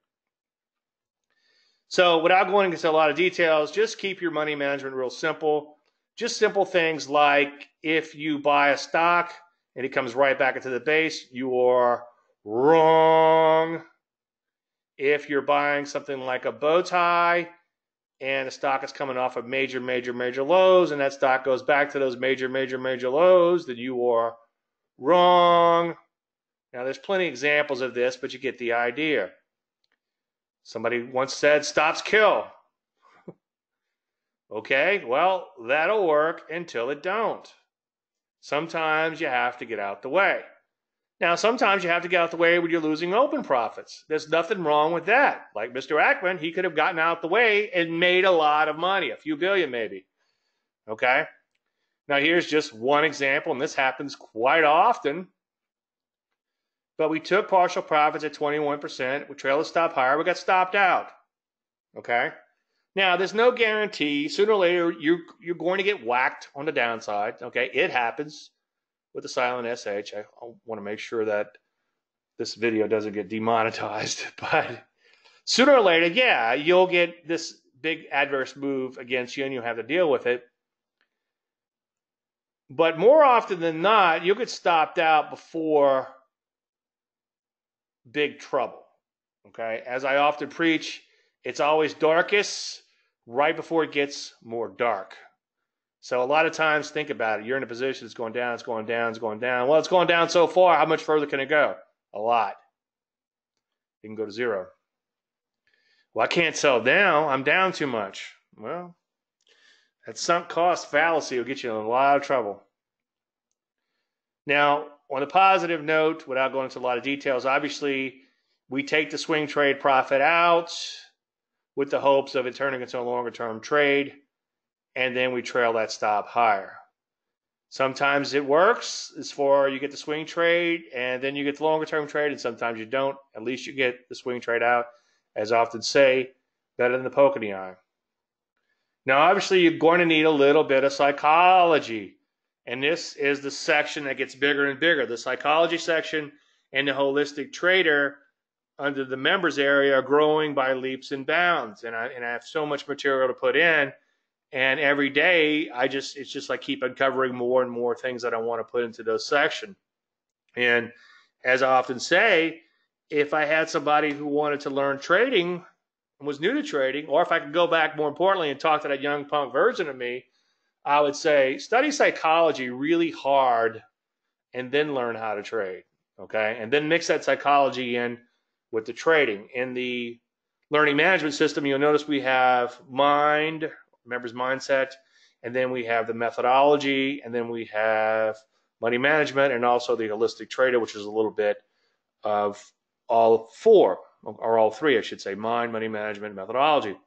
So, without going into a lot of details, just keep your money management real simple. Just simple things like if you buy a stock and it comes right back into the base, you are wrong. If you're buying something like a bow tie and the stock is coming off of major, major, major lows, and that stock goes back to those major, major, major lows, then you are wrong. Now, there's plenty of examples of this, but you get the idea. Somebody once said, stops kill. okay, well, that'll work until it don't. Sometimes you have to get out the way. Now, sometimes you have to get out the way when you're losing open profits. There's nothing wrong with that. Like Mr. Ackman, he could have gotten out the way and made a lot of money, a few billion maybe. Okay? Now, here's just one example, and this happens quite often. But we took partial profits at 21%. We trailed the stop higher. We got stopped out. Okay? Now, there's no guarantee. Sooner or later, you're, you're going to get whacked on the downside. Okay? It happens with the silent SH. I, I want to make sure that this video doesn't get demonetized. But sooner or later, yeah, you'll get this big adverse move against you and you'll have to deal with it. But more often than not, you'll get stopped out before big trouble. Okay? As I often preach, it's always darkest right before it gets more dark. So a lot of times, think about it. You're in a position, it's going down, it's going down, it's going down. Well, it's going down so far. How much further can it go? A lot. It can go to zero. Well, I can't sell down. I'm down too much. Well, that sunk cost fallacy will get you in a lot of trouble. Now, on a positive note, without going into a lot of details, obviously we take the swing trade profit out with the hopes of it turning into a longer term trade and then we trail that stop higher. Sometimes it works as far you get the swing trade and then you get the longer term trade, and sometimes you don't. At least you get the swing trade out, as I often say, better than the poke in the eye. Now, obviously, you're going to need a little bit of psychology. And this is the section that gets bigger and bigger. The psychology section and the holistic trader under the members area are growing by leaps and bounds. And I, and I have so much material to put in and every day, I just it's just like keep uncovering more and more things that I want to put into those section. And as I often say, if I had somebody who wanted to learn trading and was new to trading, or if I could go back more importantly and talk to that young punk version of me, I would say study psychology really hard and then learn how to trade. Okay. And then mix that psychology in with the trading. In the learning management system, you'll notice we have mind, members mindset. And then we have the methodology, and then we have money management, and also the holistic trader, which is a little bit of all four, or all three, I should say mind, money management, methodology.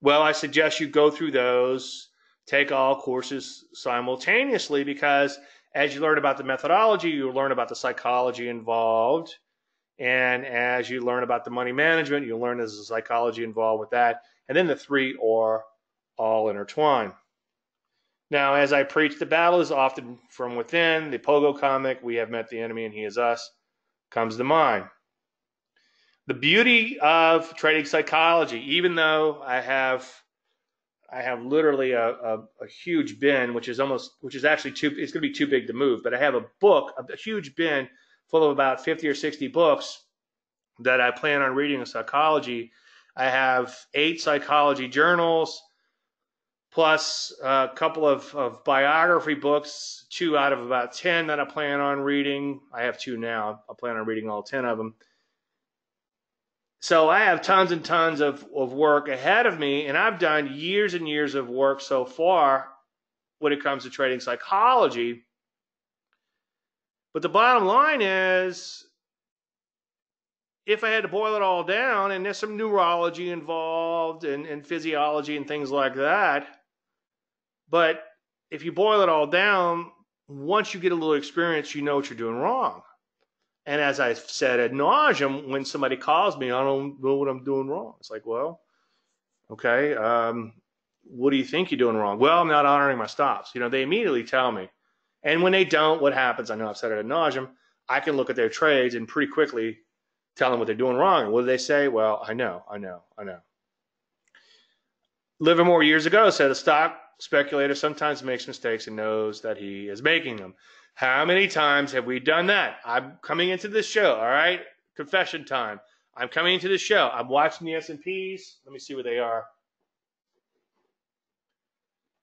Well, I suggest you go through those, take all courses simultaneously, because as you learn about the methodology, you learn about the psychology involved. And as you learn about the money management, you learn there's a psychology involved with that and then the three are all intertwined. Now, as I preach, the battle is often from within. The Pogo comic, We Have Met the Enemy and He Is Us, comes to mind. The beauty of trading psychology, even though I have I have literally a, a, a, huge bin, which is almost, which is actually too, it's going to be too big to move. But I have a book, a, huge bin full of about 50 or 60 books that I plan on reading in psychology I have eight psychology journals, plus a couple of, of biography books, two out of about 10 that I plan on reading. I have two now. I plan on reading all 10 of them. So I have tons and tons of, of work ahead of me, and I've done years and years of work so far when it comes to trading psychology. But the bottom line is if I had to boil it all down, and there's some neurology involved and, and physiology and things like that, but if you boil it all down, once you get a little experience, you know what you're doing wrong. And as I said ad nauseum, when somebody calls me, I don't know what I'm doing wrong. It's like, well, okay, um, what do you think you're doing wrong? Well, I'm not honoring my stops. You know, they immediately tell me. And when they don't, what happens? I know I've said it ad nauseum. I can look at their trades and pretty quickly tell them what they're doing wrong. And what do they say? Well, I know, I know, I know. Livermore years ago said a stock speculator sometimes makes mistakes and knows that he is making them. How many times have we done that? I'm coming into this show, all right? Confession time. I'm coming into this show. I'm watching the S&Ps. Let me see where they are.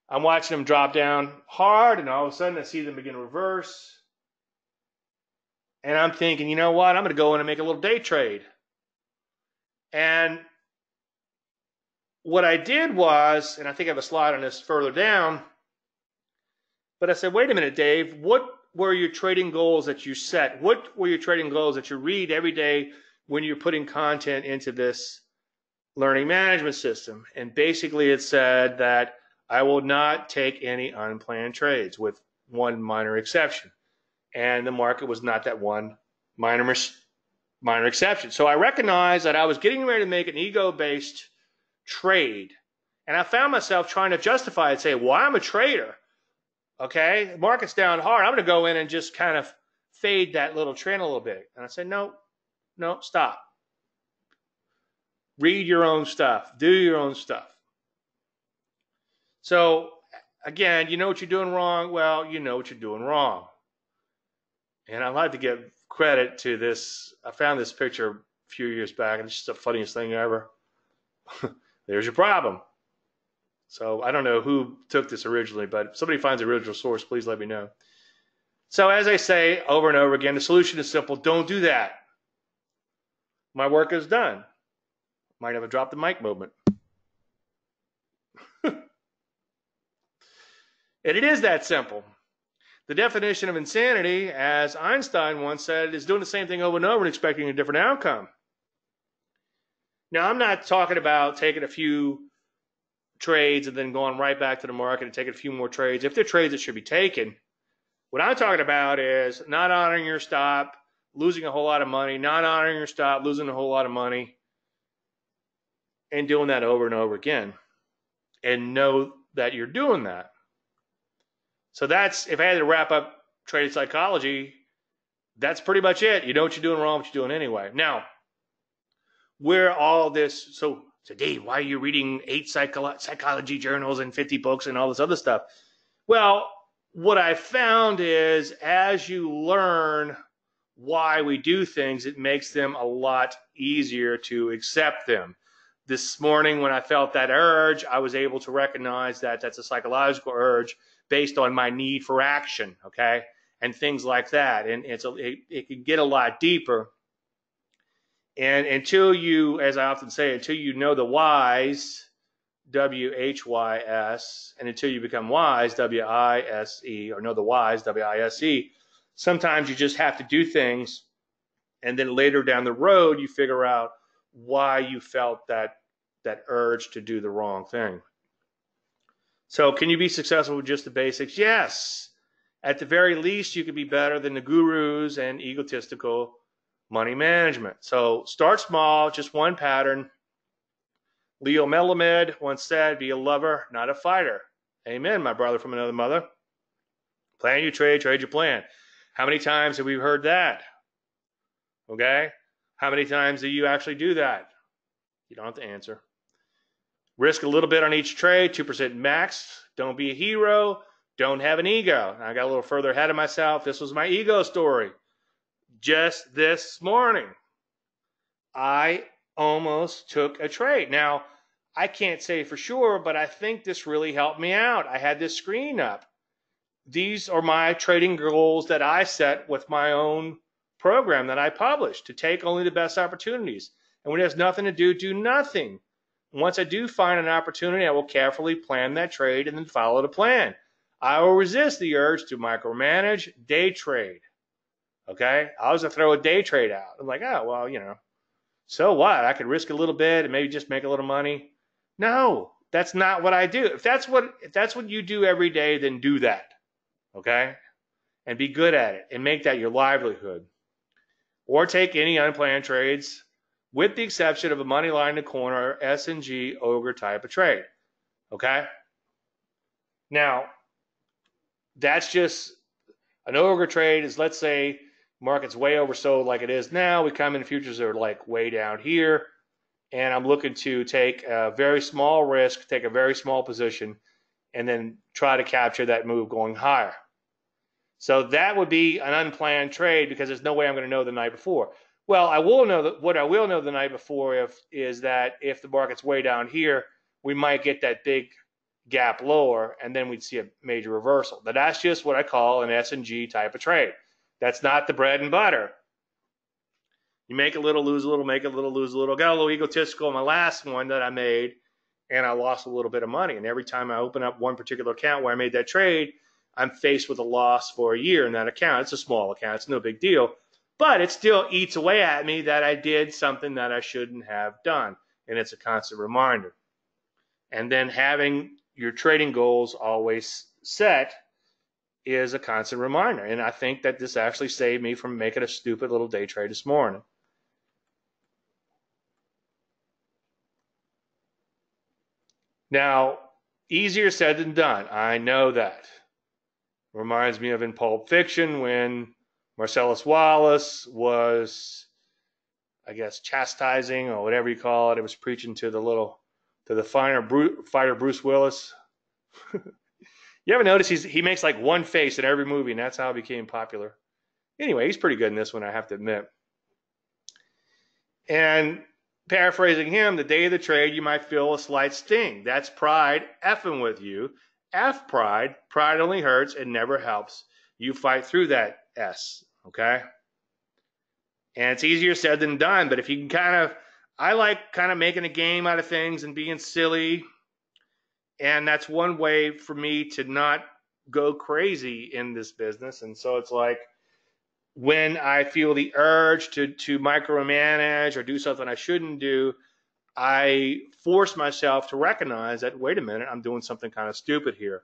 I'm watching them drop down hard, and all of a sudden I see them begin to reverse. And I'm thinking, you know what? I'm going to go in and make a little day trade. And what I did was, and I think I have a slide on this further down, but I said, wait a minute, Dave, what were your trading goals that you set? What were your trading goals that you read every day when you're putting content into this learning management system? And basically, it said that I will not take any unplanned trades with one minor exception. And the market was not that one minor, minor exception. So I recognized that I was getting ready to make an ego based trade. And I found myself trying to justify it, say, well, I'm a trader. Okay, market's down hard. I'm going to go in and just kind of fade that little trend a little bit. And I said, no, no, stop. Read your own stuff. Do your own stuff. So again, you know what you're doing wrong. Well, you know what you're doing wrong. And I'd like to give credit to this. I found this picture a few years back, and it's just the funniest thing ever. There's your problem. So I don't know who took this originally, but if somebody finds the original source, please let me know. So as I say over and over again, the solution is simple. Don't do that. My work is done. Might have a drop the mic moment. and it is that simple. The definition of insanity, as Einstein once said, is doing the same thing over and over and expecting a different outcome. Now, I'm not talking about taking a few trades and then going right back to the market and taking a few more trades. If they're trades that should be taken, what I'm talking about is not honoring your stop, losing a whole lot of money, not honoring your stop, losing a whole lot of money, and doing that over and over again. And know that you're doing that. So that's if I had to wrap up trading psychology, that's pretty much it. You know what you're doing wrong, what you're doing anyway. Now, where all this so so Dave, why are you reading eight psycho- psychology journals and 50 books and all this other stuff? Well, what I found is as you learn why we do things, it makes them a lot easier to accept them. This morning, when I felt that urge, I was able to recognize that that's a psychological urge based on my need for action, okay, and things like that. And it's a, it, it can get a lot deeper. And until you, as I often say, until you know the whys, W H Y S, and until you become wise, W I S E, or know the whys, W I S E, sometimes you just have to do things. And then later down the road, you figure out why you felt that that urge to do the wrong thing. So, can you be successful with just the basics? Yes. At the very least, you could be better than the gurus and egotistical money management. So start small, just one pattern. Leo Melamed once said, be a lover, not a fighter. Amen, my brother from another mother. Plan your trade, trade your plan. How many times have we heard that? Okay? How many times do you actually do that? You don't have to answer. Risk a little bit on each trade, 2% max. Don't be a hero. Don't have an ego. I got a little further ahead of myself. This was my ego story just this morning. I almost took a trade. Now, I can't say for sure, but I think this really helped me out. I had this screen up. These are my trading goals that I set with my own program that I published to take only the best opportunities. And when there's nothing to do, do nothing. Once I do find an opportunity, I will carefully plan that trade and then follow the plan. I will resist the urge to micromanage, day trade. Okay? I was to throw a day trade out. I'm like, oh, well, you know, so what? I could risk a little bit and maybe just make a little money. No, that's not what I do. If that's what if that's what you do every day, then do that. Okay? And be good at it and make that your livelihood. Or take any unplanned trades with the exception of a money line in the corner S&G ogre type of trade. Okay? Now, that's just an ogre trade is let's say market's way oversold like it is now. We come in futures are like way down here. And I'm looking to take a very small risk, take a very small position, and then try to capture that move going higher. So that would be an unplanned trade because there's no way I'm going to know the night before. Well, I will know that what I will know the night before if is that if the market's way down here, we might get that big gap lower, and then we'd see a major reversal. But that's just what I call an S and G type of trade. That's not the bread and butter. You make a little, lose a little, make a little, lose a little. Got a little egotistical. My last one that I made, and I lost a little bit of money. And every time I open up one particular account where I made that trade, I'm faced with a loss for a year in that account. It's a small account, it's no big deal. But it still eats away at me that I did something that I shouldn't have done. And it's a constant reminder. And then having your trading goals always set is a constant reminder. And I think that this actually saved me from making a stupid little day trade this morning. Now, easier said than done. I know that. Reminds me of in Pulp Fiction when Marcellus Wallace was, I guess, chastising or whatever you call it. It was preaching to the little, to the finer fighter Bruce Willis. You ever notice he's, he makes like one face in every movie, and that's how he became popular. Anyway, he's pretty good in this one, I have to admit. And paraphrasing him, the day of the trade, you might feel a slight sting. That's pride effing with you. F pride. Pride only hurts and never helps. You fight through that S, okay? And it's easier said than done, but if you can kind of, I like kind of making a game out of things and being silly and that's one way for me to not go crazy in this business. And so it's like when I feel the urge to to micromanage or do something I shouldn't do, I force myself to recognize that wait a minute, I'm doing something kind of stupid here.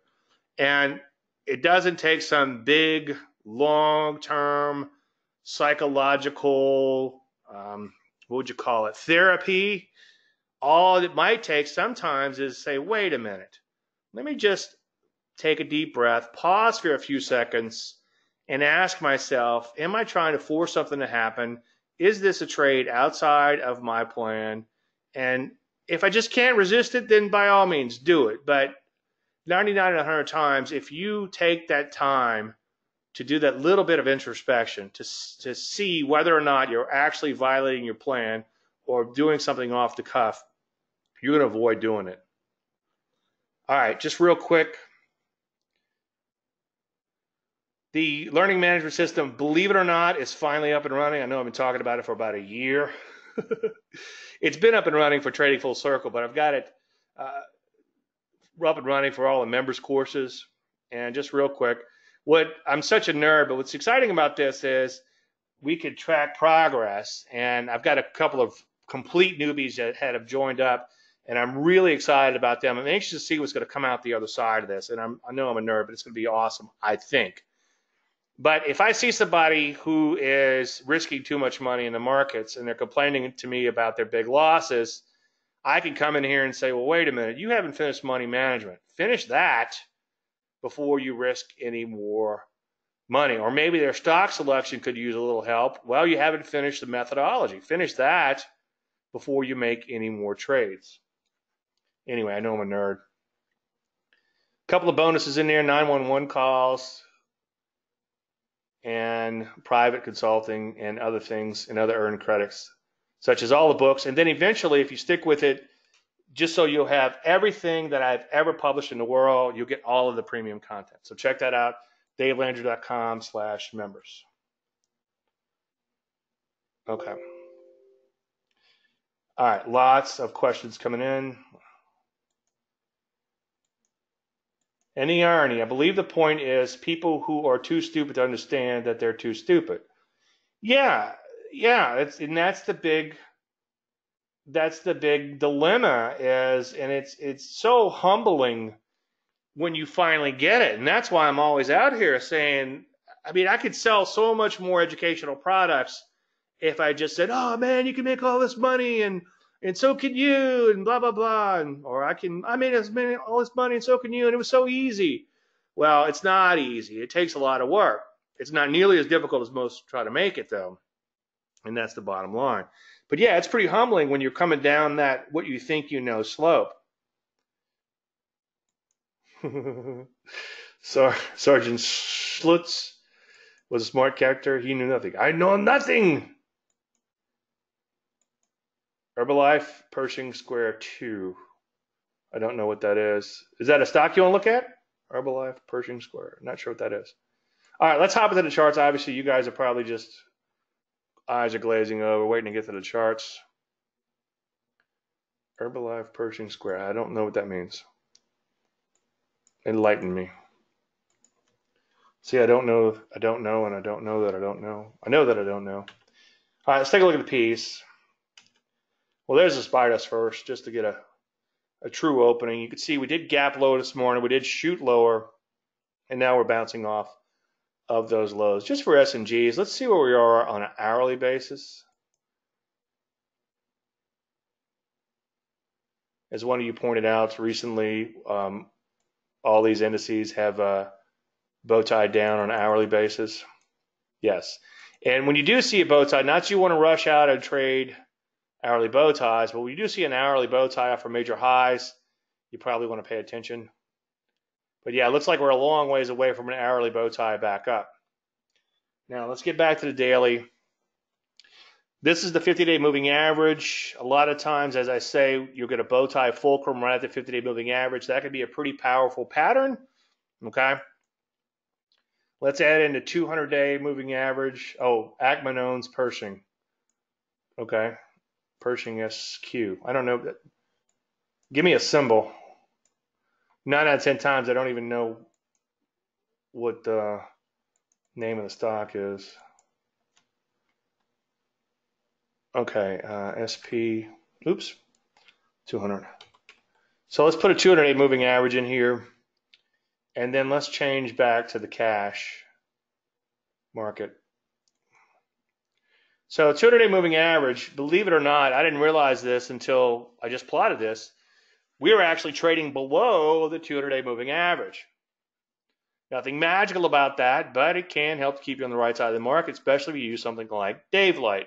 And it doesn't take some big long-term psychological um, what would you call it therapy all it might take sometimes is say, wait a minute, let me just take a deep breath, pause for a few seconds, and ask myself, am I trying to force something to happen? Is this a trade outside of my plan? And if I just can't resist it, then by all means do it. But 99 and 100 times, if you take that time to do that little bit of introspection, to, to see whether or not you're actually violating your plan or doing something off the cuff, you're going to avoid doing it. All right, just real quick. The learning management system, believe it or not, is finally up and running. I know I've been talking about it for about a year. it's been up and running for Trading Full Circle, but I've got it uh, up and running for all the members' courses. And just real quick, what I'm such a nerd, but what's exciting about this is we could track progress. And I've got a couple of complete newbies that have joined up and I'm really excited about them. I'm anxious to see what's going to come out the other side of this. And I'm, I know I'm a nerd, but it's going to be awesome, I think. But if I see somebody who is risking too much money in the markets and they're complaining to me about their big losses, I can come in here and say, well, wait a minute, you haven't finished money management. Finish that before you risk any more money. Or maybe their stock selection could use a little help. Well, you haven't finished the methodology. Finish that before you make any more trades. Anyway, I know I'm a nerd. A couple of bonuses in there 911 calls and private consulting and other things and other earned credits, such as all the books. And then eventually, if you stick with it, just so you'll have everything that I've ever published in the world. You'll get all of the premium content. So check that out, davelandry.com slash members. Okay. All right, lots of questions coming in. Any irony? I believe the point is people who are too stupid to understand that they're too stupid. Yeah, yeah, it's and that's the big that's the big dilemma is and it's it's so humbling when you finally get it. And that's why I'm always out here saying I mean, I could sell so much more educational products if I just said, "Oh man, you can make all this money and and so can you and blah blah blah and or I can I made as many all this money and so can you and it was so easy. Well, it's not easy. It takes a lot of work. It's not nearly as difficult as most try to make it though. And that's the bottom line. But yeah, it's pretty humbling when you're coming down that what you think you know slope. Sar- Sergeant Schultz was a smart character. He knew nothing. I know nothing. Herbalife Pershing Square 2. I don't know what that is. Is that a stock you want to look at? Herbalife Pershing Square. Not sure what that is. All right, let's hop into the charts. Obviously, you guys are probably just eyes are glazing over, waiting to get to the charts. Herbalife Pershing Square. I don't know what that means. Enlighten me. See, I don't know. I don't know, and I don't know that I don't know. I know that I don't know. All right, let's take a look at the piece. Well, there's the spiders first, just to get a, a true opening. You can see we did gap low this morning. We did shoot lower, and now we're bouncing off of those lows. Just for S and Gs, let's see where we are on an hourly basis. As one of you pointed out recently, um, all these indices have a bow tie down on an hourly basis. Yes. And when you do see a bow tie, not you want to rush out and trade hourly bow ties, but when you do see an hourly bow tie for major highs, you probably want to pay attention. But yeah, it looks like we're a long ways away from an hourly bow tie back up. Now let's get back to the daily. This is the 50-day moving average. A lot of times, as I say, you'll get a bow tie fulcrum right at the 50-day moving average. That could be a pretty powerful pattern. Okay. Let's add in the 200-day moving average. Oh, Ackman owns Pershing. Okay. Pershing SQ. I don't know. Give me a symbol. Nine out of ten times, I don't even know what the name of the stock is. Okay, uh, SP. Oops, 200. So let's put a 200 day moving average in here, and then let's change back to the cash market. So 200 day moving average, believe it or not, I didn't realize this until I just plotted this. We are actually trading below the 200 day moving average. Nothing magical about that, but it can help keep you on the right side of the market, especially if you use something like daylight.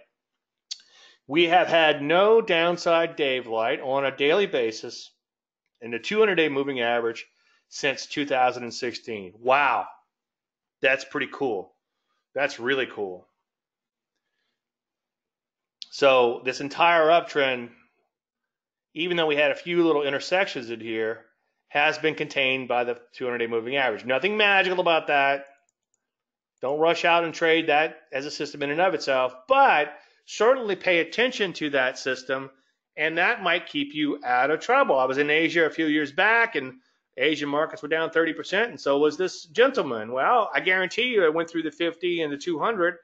We have had no downside daylight on a daily basis in the 200 day moving average since 2016. Wow, that's pretty cool. That's really cool. So this entire uptrend, even though we had a few little intersections in here, has been contained by the 200-day moving average. Nothing magical about that. Don't rush out and trade that as a system in and of itself, but certainly pay attention to that system, and that might keep you out of trouble. I was in Asia a few years back, and Asian markets were down 30%, and so was this gentleman. Well, I guarantee you it went through the 50 and the 200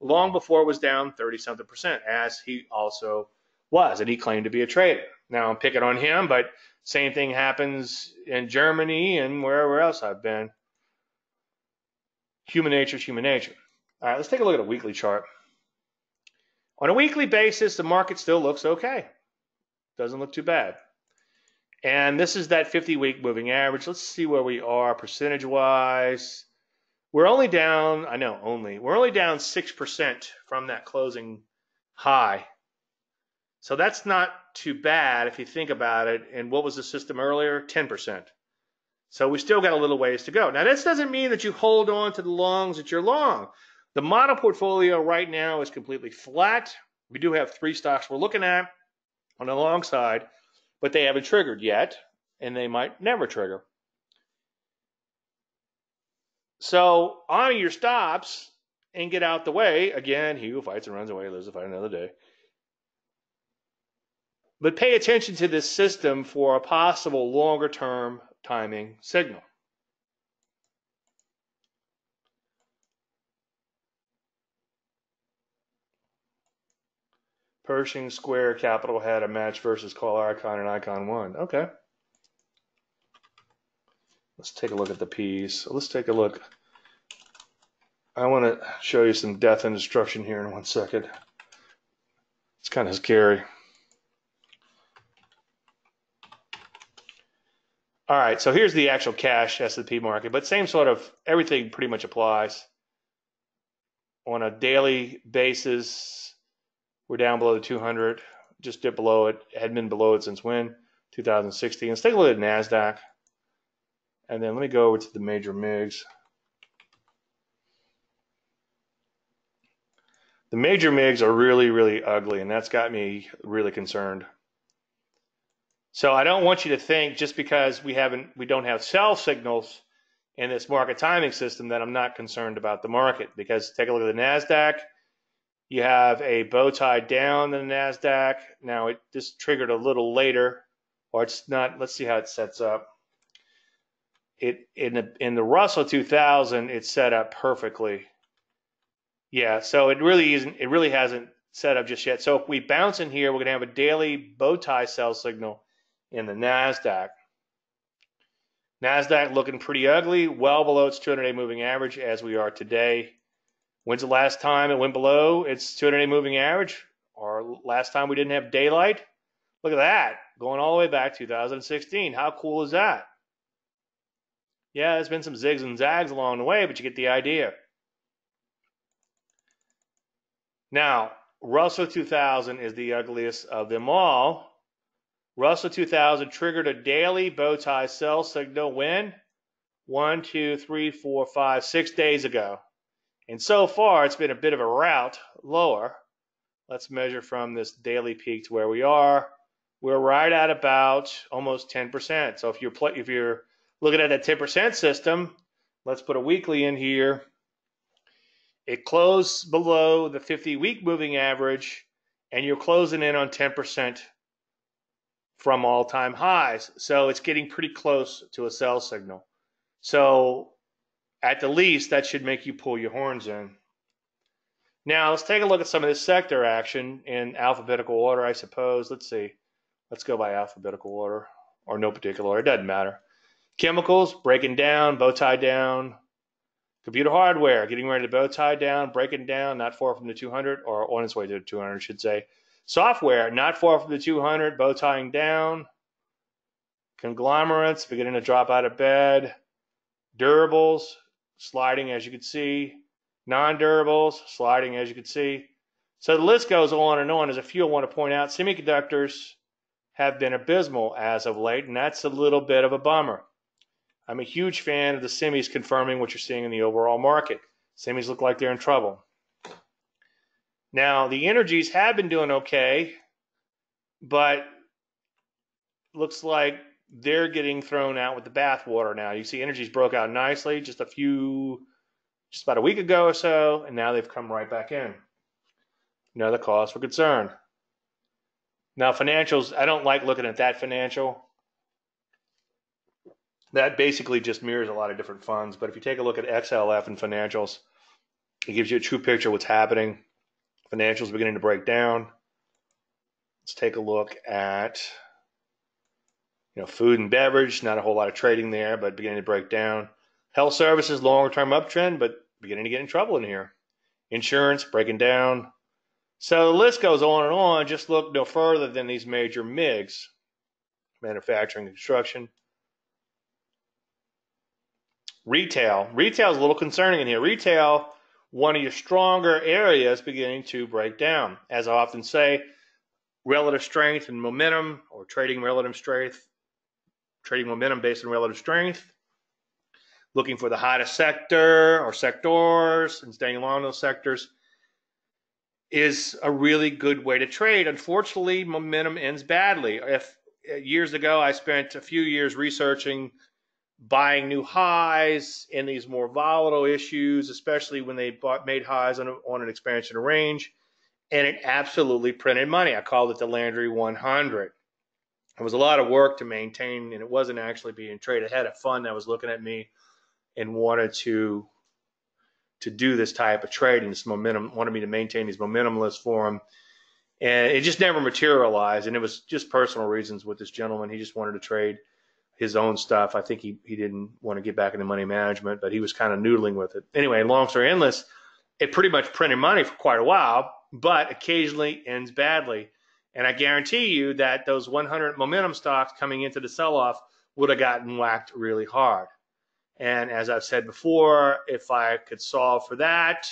long before it was down 30 something percent, as he also was, and he claimed to be a trader. Now I'm picking on him, but same thing happens in Germany and wherever else I've been. Human nature is human nature. All right, let's take a look at a weekly chart. On a weekly basis, the market still looks okay. Doesn't look too bad. And this is that 50 week moving average. Let's see where we are percentage wise. We're only down, I know, only, we're only down 6% from that closing high. So that's not too bad if you think about it. And what was the system earlier? 10%. So we still got a little ways to go. Now, this doesn't mean that you hold on to the longs that you're long. The model portfolio right now is completely flat. We do have three stocks we're looking at on the long side. but they haven't triggered yet, and they might never trigger. So honor your stops and get out the way. Again, he who fights and runs away lives to fight another day. But pay attention to this system for a possible longer term timing signal. Pershing Square Capital had a match versus Carl Icahn and Icahn won. Okay. Let's take a look at the P's. Let's take a look. I want to show you some death and destruction here in one second. It's kind of scary. All right, so here's the actual cash S&P market, but same sort of everything pretty much applies. On a daily basis, we're down below the 200, just dipped below it. Had been below it since when? 2016. Let's take a look at NASDAQ. And then let me go over to the major MIGs. The major MIGs are really, really ugly, and that's got me really concerned. So I don't want you to think just because we haven't, we don't have sell signals in this market timing system that I'm not concerned about the market. Because take a look at the Nasdaq. You have a bow tie down the Nasdaq. Now it just triggered a little later, or it's not. Let's see how it sets up. It in the in the Russell 2000, it's set up perfectly. Yeah, so it really isn't. It really hasn't set up just yet. So if we bounce in here, we're going to have a daily bow tie sell signal in the NASDAQ. NASDAQ looking pretty ugly, well below its 200 day moving average as we are today. When's the last time it went below its 200 day moving average? Or last time we didn't have daylight? Look at that, going all the way back 2016. How cool is that? Yeah, there's been some zigs and zags along the way, but you get the idea. Now, Russell 2000 is the ugliest of them all. Russell 2000 triggered a daily bow tie sell signal when? One, two, three, four, five, six days ago. And so far, it's been a bit of a route lower. Let's measure from this daily peak to where we are. We're right at about almost 10%. So if you're if you're looking at a 10% system, let's put a weekly in here. It closed below the 50 week moving average, and you're closing in on 10% from all time highs. So it's getting pretty close to a sell signal. So at the least, that should make you pull your horns in. Now let's take a look at some of this sector action in alphabetical order, I suppose. Let's see. Let's go by alphabetical order or no particular order. It doesn't matter. Chemicals breaking down, bow tie down. Computer hardware getting ready to bow tie down, breaking down, not far from the 200 or on its way to the 200, I should say. Software, not far from the 200, bow tying down. Conglomerates beginning to drop out of bed. Durables sliding, as you can see. Non durables sliding, as you can see. So the list goes on and on. There's a few I want to point out. Semiconductors have been abysmal as of late, and that's a little bit of a bummer. I'm a huge fan of the semis confirming what you're seeing in the overall market. Semis look like they're in trouble. Now, the energies have been doing okay, but looks like they're getting thrown out with the bathwater now. You see, energies broke out nicely just a few, just about a week ago or so, and now they've come right back in. Another cause for concern. Now, financials, I don't like looking at that financial. That basically just mirrors a lot of different funds. But if you take a look at XLF and financials, it gives you a true picture of what's happening. Financials beginning to break down. Let's take a look at you know food and beverage. Not a whole lot of trading there, but beginning to break down. Health services longer term uptrend, but beginning to get in trouble in here. Insurance breaking down. So the list goes on and on. Just look no further than these major MIGs manufacturing, construction, retail. Retail is a little concerning in here. Retail one of your stronger areas beginning to break down. As I often say, relative strength and momentum, or trading relative strength, trading momentum based on relative strength, looking for the hottest sector or sectors and staying along those sectors is a really good way to trade. Unfortunately, momentum ends badly. If uh, years ago, I spent a few years researching buying new highs in these more volatile issues, especially when they bought, made highs on, a, on an expansion of range. And it absolutely printed money. I called it the Landry 100. It was a lot of work to maintain, and it wasn't actually being traded. I had a fund that was looking at me and wanted to to do this type of trading, this momentum, wanted me to maintain these momentum lists for him. And it just never materialized. And it was just personal reasons with this gentleman. He just wanted to trade his own stuff. I think he, he didn't want to get back into money management, but he was kind of noodling with it. Anyway, long story endless, it pretty much printed money for quite a while, but occasionally ends badly. And I guarantee you that those 100 momentum stocks coming into the sell off would have gotten whacked really hard. And as I've said before, if I could solve for that,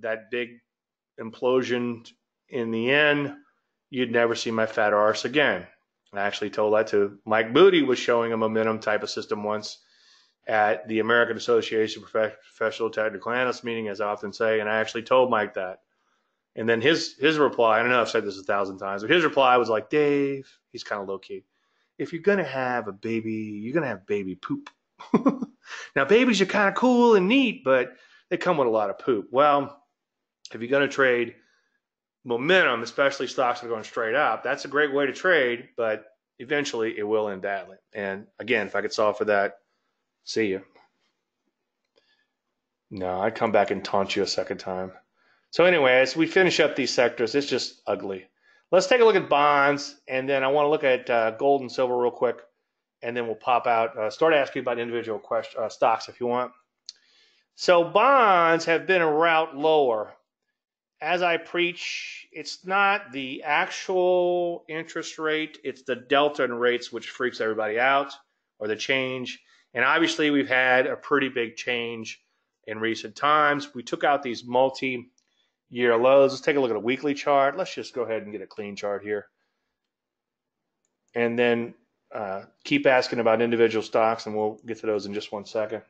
that big implosion in the end, you'd never see my fat arse again. I actually told that to Mike Booty was showing a momentum type of system once at the American Association of Professional Technical Analysts meeting, as I often say, and I actually told Mike that. And then his his reply, I don't know I've said this a thousand times, but his reply was like, Dave, he's kind of low key. If you're gonna have a baby, you're gonna have baby poop. now babies are kind of cool and neat, but they come with a lot of poop. Well, if you're gonna trade momentum, especially stocks that are going straight up, that's a great way to trade, but eventually it will end badly. And again, if I could solve for that, see you. No, I'd come back and taunt you a second time. So anyway, as we finish up these sectors, it's just ugly. Let's take a look at bonds, and then I want to look at uh, gold and silver real quick, and then we'll pop out, uh, start asking about individual question, uh, stocks if you want. So bonds have been a route lower. As I preach, it's not the actual interest rate, it's the delta in rates which freaks everybody out, or the change. And obviously, we've had a pretty big change in recent times. We took out these multi year lows. Let's take a look at a weekly chart. Let's just go ahead and get a clean chart here. And then uh, keep asking about individual stocks, and we'll get to those in just one second.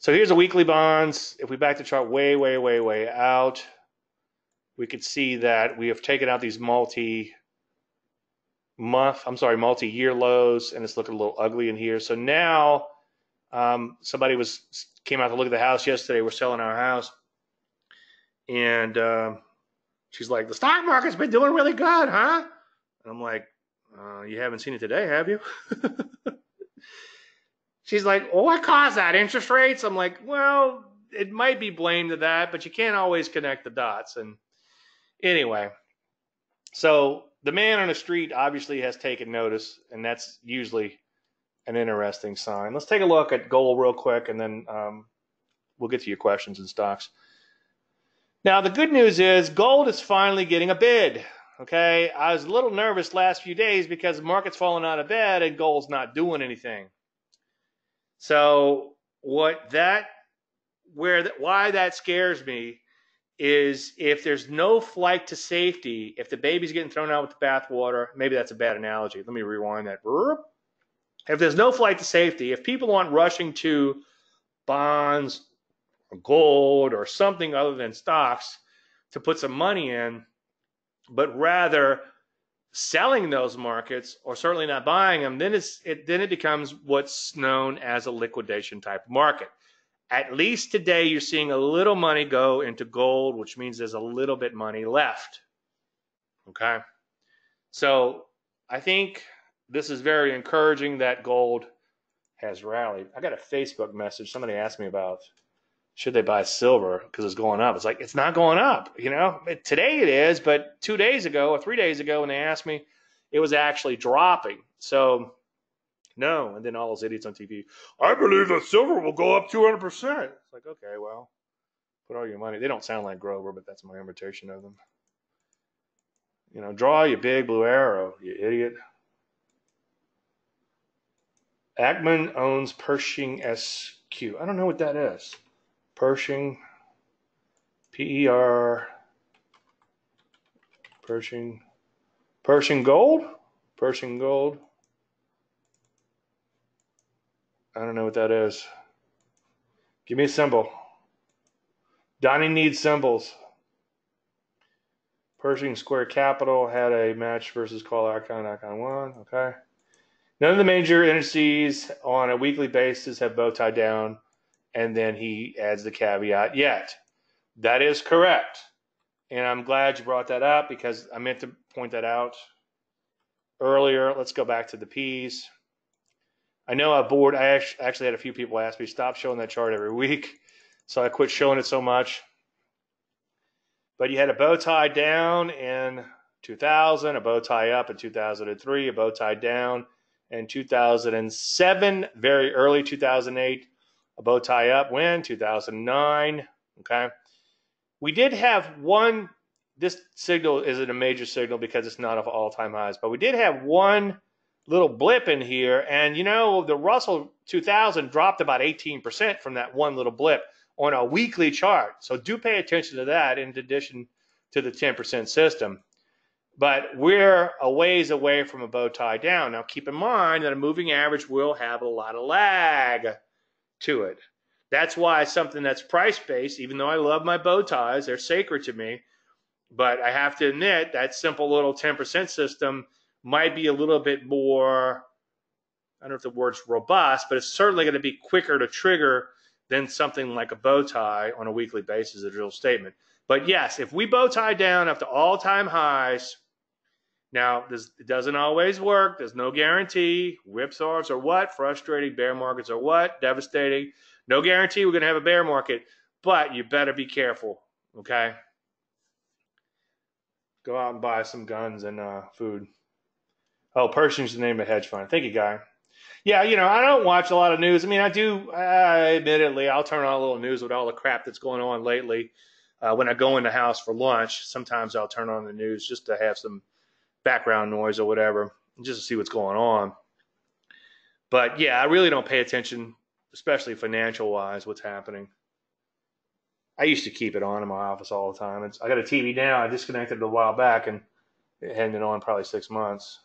So here's a weekly bonds. If we back the chart way, way, way, way out, we could see that we have taken out these multi month, I'm sorry, multi year lows, and it's looking a little ugly in here. So now um, somebody was came out to look at the house yesterday. We're selling our house and uh, she's like, the stock market's been doing really good, huh? And I'm like, uh, you haven't seen it today, have you? she's like, oh, what caused that? Interest rates? I'm like, well, it might be blamed to that, but you can't always connect the dots. And anyway, so the man on the street obviously has taken notice, and that's usually an interesting sign. Let's take a look at gold real quick, and then um, we'll get to your questions and stocks. Now, the good news is gold is finally getting a bid. Okay, I was a little nervous last few days because the market's falling out of bed and gold's not doing anything. So, what that, where that, why that scares me is if there's no flight to safety, if the baby's getting thrown out with the bathwater, maybe that's a bad analogy. Let me rewind that. If there's no flight to safety, if people aren't rushing to bonds, or gold or something other than stocks to put some money in, but rather selling those markets or certainly not buying them, then it's it then it becomes what's known as a liquidation type market. At least today you're seeing a little money go into gold, which means there's a little bit money left. Okay. So I think this is very encouraging that gold has rallied. I got a Facebook message somebody asked me about should they buy silver because it's going up? It's like it's not going up. You know, today it is, but two days ago or three days ago when they asked me, it was actually dropping. So no, and then all those idiots on TV, I believe that silver will go up 200 percent. It's like okay, well, put all your money. They don't sound like Grover, but that's my imitation of them. You know, draw your big blue arrow, you idiot. Ackman owns Pershing SQ. I don't know what that is. Pershing, P-E-R, Pershing, Pershing Gold, Pershing Gold. I don't know what that is. Give me a symbol. Donnie needs symbols. Pershing Square Capital had a match versus Carl Icahn. Icahn won. Okay. None of the major indices on a weekly basis have bow tie down. And then he adds the caveat yet. That is correct. And I'm glad you brought that up because I meant to point that out earlier. Let's go back to the P's. I know I bored. I actually had a few people ask me, stop showing that chart every week. So I quit showing it so much. But you had a bow tie down in 2000, a bow tie up in 2003, a bow tie down in 2007, very early 2008, a bow tie up when 2009. Okay. We did have one, this signal isn't a major signal because it's not of all time highs, but we did have one little blip in here. And you know, the Russell 2000 dropped about 18% from that one little blip on a weekly chart. So do pay attention to that in addition to the 10% system. But we're a ways away from a bow tie down. Now keep in mind that a moving average will have a lot of lag to it. That's why something that's price based, even though I love my bow ties, they're sacred to me. But I have to admit that simple little 10% system might be a little bit more, I don't know if the word's robust, but it's certainly going to be quicker to trigger than something like a bow tie on a weekly basis, a drill statement. But yes, if we bow tie down up to all time highs, now this it doesn't always work. There's no guarantee. Whipsaws are what? Frustrating. Bear markets are what? Devastating. No guarantee we're going to have a bear market, but you better be careful. Okay. Go out and buy some guns and uh, food. Oh, Pershing's the name of a hedge fund. Thank you, guy. Yeah, you know, I don't watch a lot of news. I mean, I do, uh, admittedly, I'll turn on a little news with all the crap that's going on lately. Uh, when I go in the house for lunch, sometimes I'll turn on the news just to have some background noise or whatever, just to see what's going on. But yeah, I really don't pay attention, especially financial wise, what's happening. I used to keep it on in my office all the time. It's, I got a TV now. I disconnected it a while back and it hadn't been on probably six months.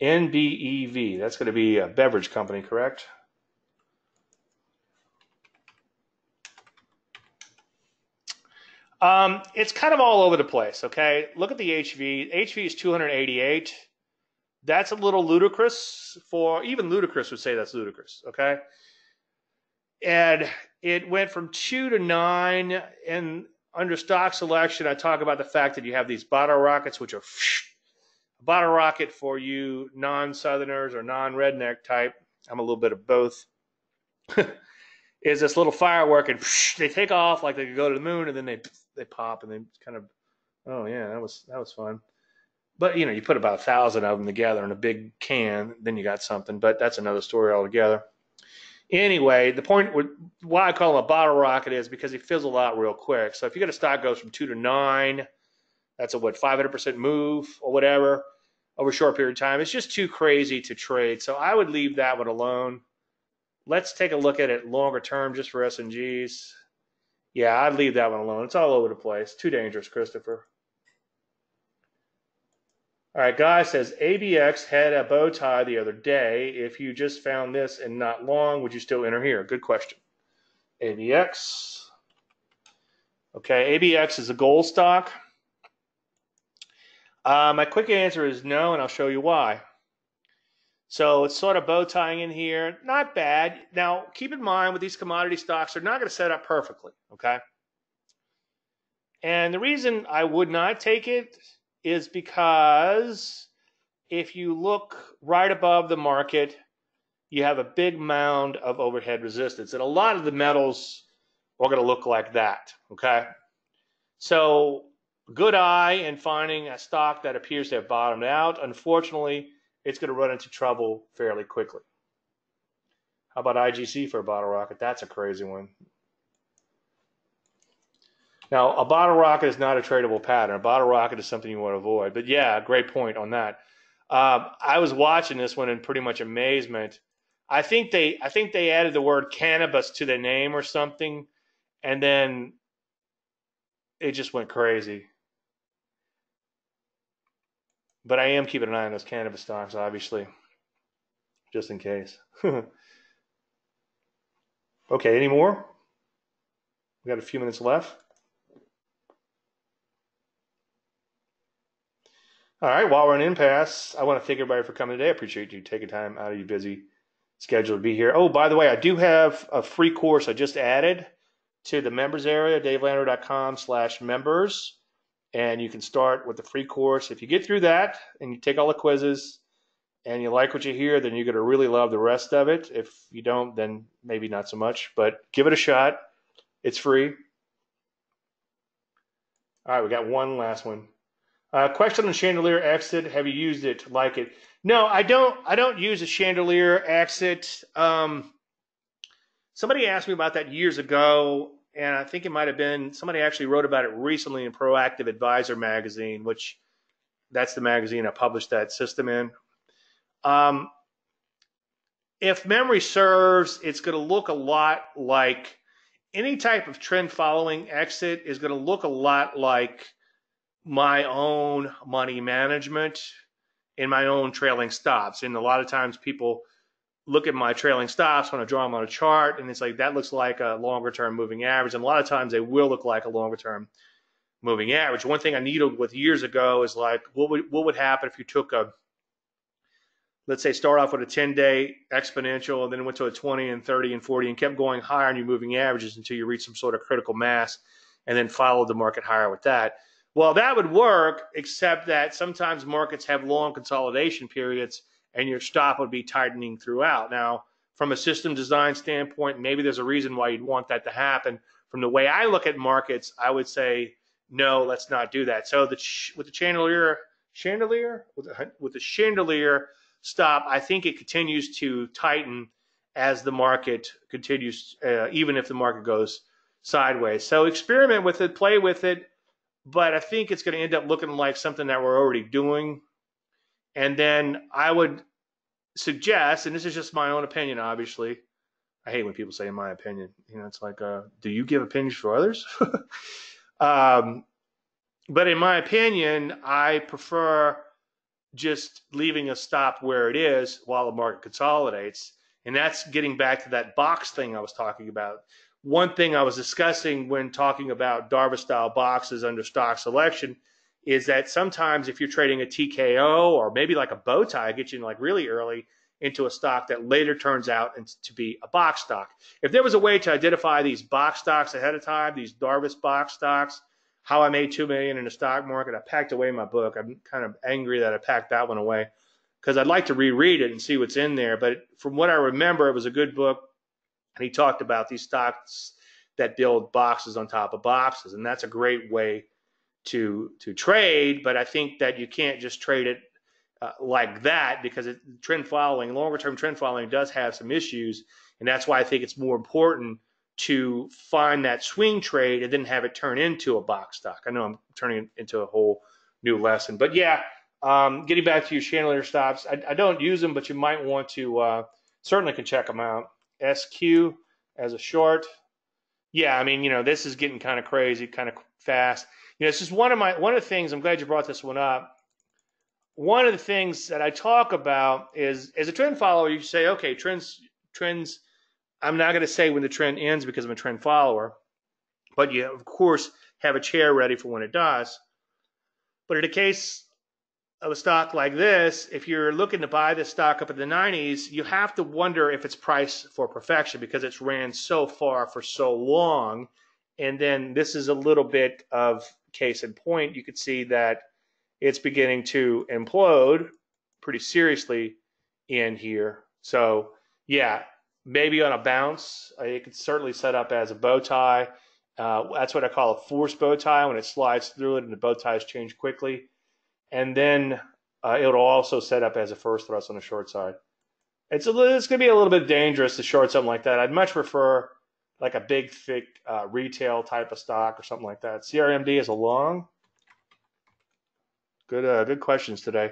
NBEV. That's going to be a beverage company, correct? Um, it's kind of all over the place, okay? Look at the HV. HV is 288. That's a little ludicrous for, even ludicrous would say that's ludicrous, okay? And it went from two to nine. And under stock selection, I talk about the fact that you have these bottle rockets, which are a bottle rocket for you non-southerners or non-redneck type. I'm a little bit of both. is this little firework and they take off like they could go to the moon and then they they pop and they kind of oh yeah that was that was fun but you know you put about a thousand of them together in a big can then you got something but that's another story altogether anyway the point with, why i call him a bottle rocket is because he fizzles out real quick so if you get a stock goes from two to nine that's a what 500% move or whatever over a short period of time. It's just too crazy to trade. So I would leave that one alone. Let's take a look at it longer term just for S&Gs. Yeah, I'd leave that one alone. It's all over the place. Too dangerous, Christopher. All right, guy says ABX had a bow tie the other day. If you just found this and not long, would you still enter here? Good question. ABX. Okay, ABX is a gold stock. Uh, my quick answer is no, and I'll show you why. So it's sort of bow tying in here. Not bad. Now, keep in mind with these commodity stocks, they're not going to set up perfectly, okay? And the reason I would not take it is because if you look right above the market, you have a big mound of overhead resistance. And a lot of the metals are going to look like that, okay? So good eye in finding a stock that appears to have bottomed out. Unfortunately, it's going to run into trouble fairly quickly. How about IGC for a bottle rocket? That's a crazy one. Now, a bottle rocket is not a tradable pattern. A bottle rocket is something you want to avoid. But yeah, great point on that. Um, I was watching this one in pretty much amazement. I think they, I think they added the word cannabis to the name or something, and then it just went crazy but I am keeping an eye on those cannabis stocks, obviously, just in case. okay, any more? We got a few minutes left. All right, while we're in impasse, I want to thank everybody for coming today. I appreciate you taking time out of your busy schedule to be here. Oh, by the way, I do have a free course I just added to the members area, davelandry.com slash members. And you can start with the free course. If you get through that and you take all the quizzes and you like what you hear, then you're going to really love the rest of it. If you don't, then maybe not so much, but give it a shot. It's free. All right, we got one last one. Uh, question on chandelier exit. Have you used it? Like it? No, I don't. I don't use a chandelier exit. Um, somebody asked me about that years ago, and I think it might have been somebody actually wrote about it recently in Proactive Advisor magazine, which that's the magazine I published that system in. Um, if memory serves, it's going to look a lot like any type of trend following exit is going to look a lot like my own money management in my own trailing stops. And a lot of times people look at my trailing stops when I draw them on a chart, and it's like that looks like a longer term moving average. And a lot of times they will look like a longer term moving average. One thing I needled with years ago is like what would what would happen if you took a let's say start off with a 10 day exponential and then went to a 20 and 30 and 40 and kept going higher on your moving averages until you reach some sort of critical mass and then followed the market higher with that well, that would work, except that sometimes markets have long consolidation periods and your stop would be tightening throughout. Now, from a system design standpoint, maybe there's a reason why you'd want that to happen. From the way I look at markets, I would say, no, let's not do that. So the with the chandelier, chandelier with the, with the chandelier stop, I think it continues to tighten as the market continues, uh, even if the market goes sideways. So experiment with it, play with it but I think it's going to end up looking like something that we're already doing. And then I would suggest, and this is just my own opinion, obviously. I hate when people say "in my opinion." You know, it's like, uh, do you give opinions for others? um, but in my opinion, I prefer just leaving a stop where it is while the market consolidates. And that's getting back to that box thing I was talking about one thing I was discussing when talking about Darvas style boxes under stock selection is that sometimes if you're trading a TKO or maybe like a bow tie, get you like really early into a stock that later turns out to be a box stock. If there was a way to identify these box stocks ahead of time, these Darvas box stocks, how I made two million in the stock market, I packed away my book. I'm kind of angry that I packed that one away because I'd like to reread it and see what's in there. But from what I remember, it was a good book and he talked about these stocks that build boxes on top of boxes, and that's a great way to to trade. But I think that you can't just trade it uh, like that because it, trend following, longer term trend following, does have some issues, and that's why I think it's more important to find that swing trade and then have it turn into a box stock. I know I'm turning it into a whole new lesson, but yeah. Um, getting back to your chandelier stops, I, I, don't use them, but you might want to uh, certainly can check them out. SQ as a short. Yeah, I mean, you know, this is getting kind of crazy, kind of fast. You know, this is one of my one of the things. I'm glad you brought this one up. One of the things that I talk about is as a trend follower, you say, okay, trends, trends. I'm not going to say when the trend ends because I'm a trend follower, but you of course have a chair ready for when it does. But in a case of a stock like this, if you're looking to buy this stock up in the 90s, you have to wonder if it's priced for perfection because it's ran so far for so long. And then this is a little bit of case in point. You could see that it's beginning to implode pretty seriously in here. So, yeah, maybe on a bounce, uh, it could certainly set up as a bow tie. Uh, that's what I call a force bow tie when it slides through it and the bow ties change quickly and then uh, it'll also set up as a first thrust on the short side. It's a, it's going to be a little bit dangerous to short something like that. I'd much prefer like a big, thick uh, retail type of stock or something like that. CRMD is a long. Good, uh, good questions today.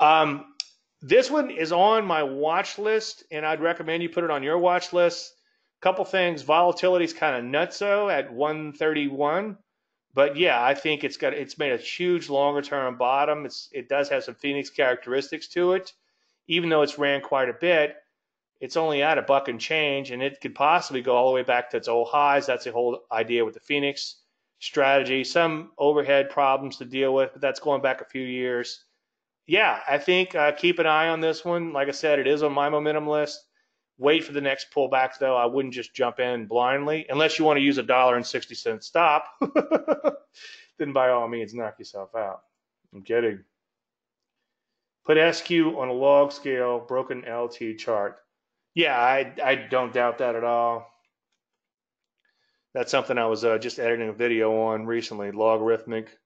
Um, this one is on my watch list, and I'd recommend you put it on your watch list. Couple things: volatility is kind of nutso at 131. But yeah, I think it's got it's made a huge longer term bottom. It's it does have some Phoenix characteristics to it, even though it's ran quite a bit. It's only at a buck and change, and it could possibly go all the way back to its old highs. That's the whole idea with the Phoenix strategy. Some overhead problems to deal with, but that's going back a few years. yeah, I think uh, keep an eye on this one. Like I said, it is on my momentum list. Wait for the next pullback, though. I wouldn't just jump in blindly unless you want to use a dollar and sixty cent stop. then by all means, knock yourself out. I'm kidding. Put SQ on a log scale, broken LT chart. Yeah, I, I don't doubt that at all. That's something I was uh, just editing a video on recently, logarithmic.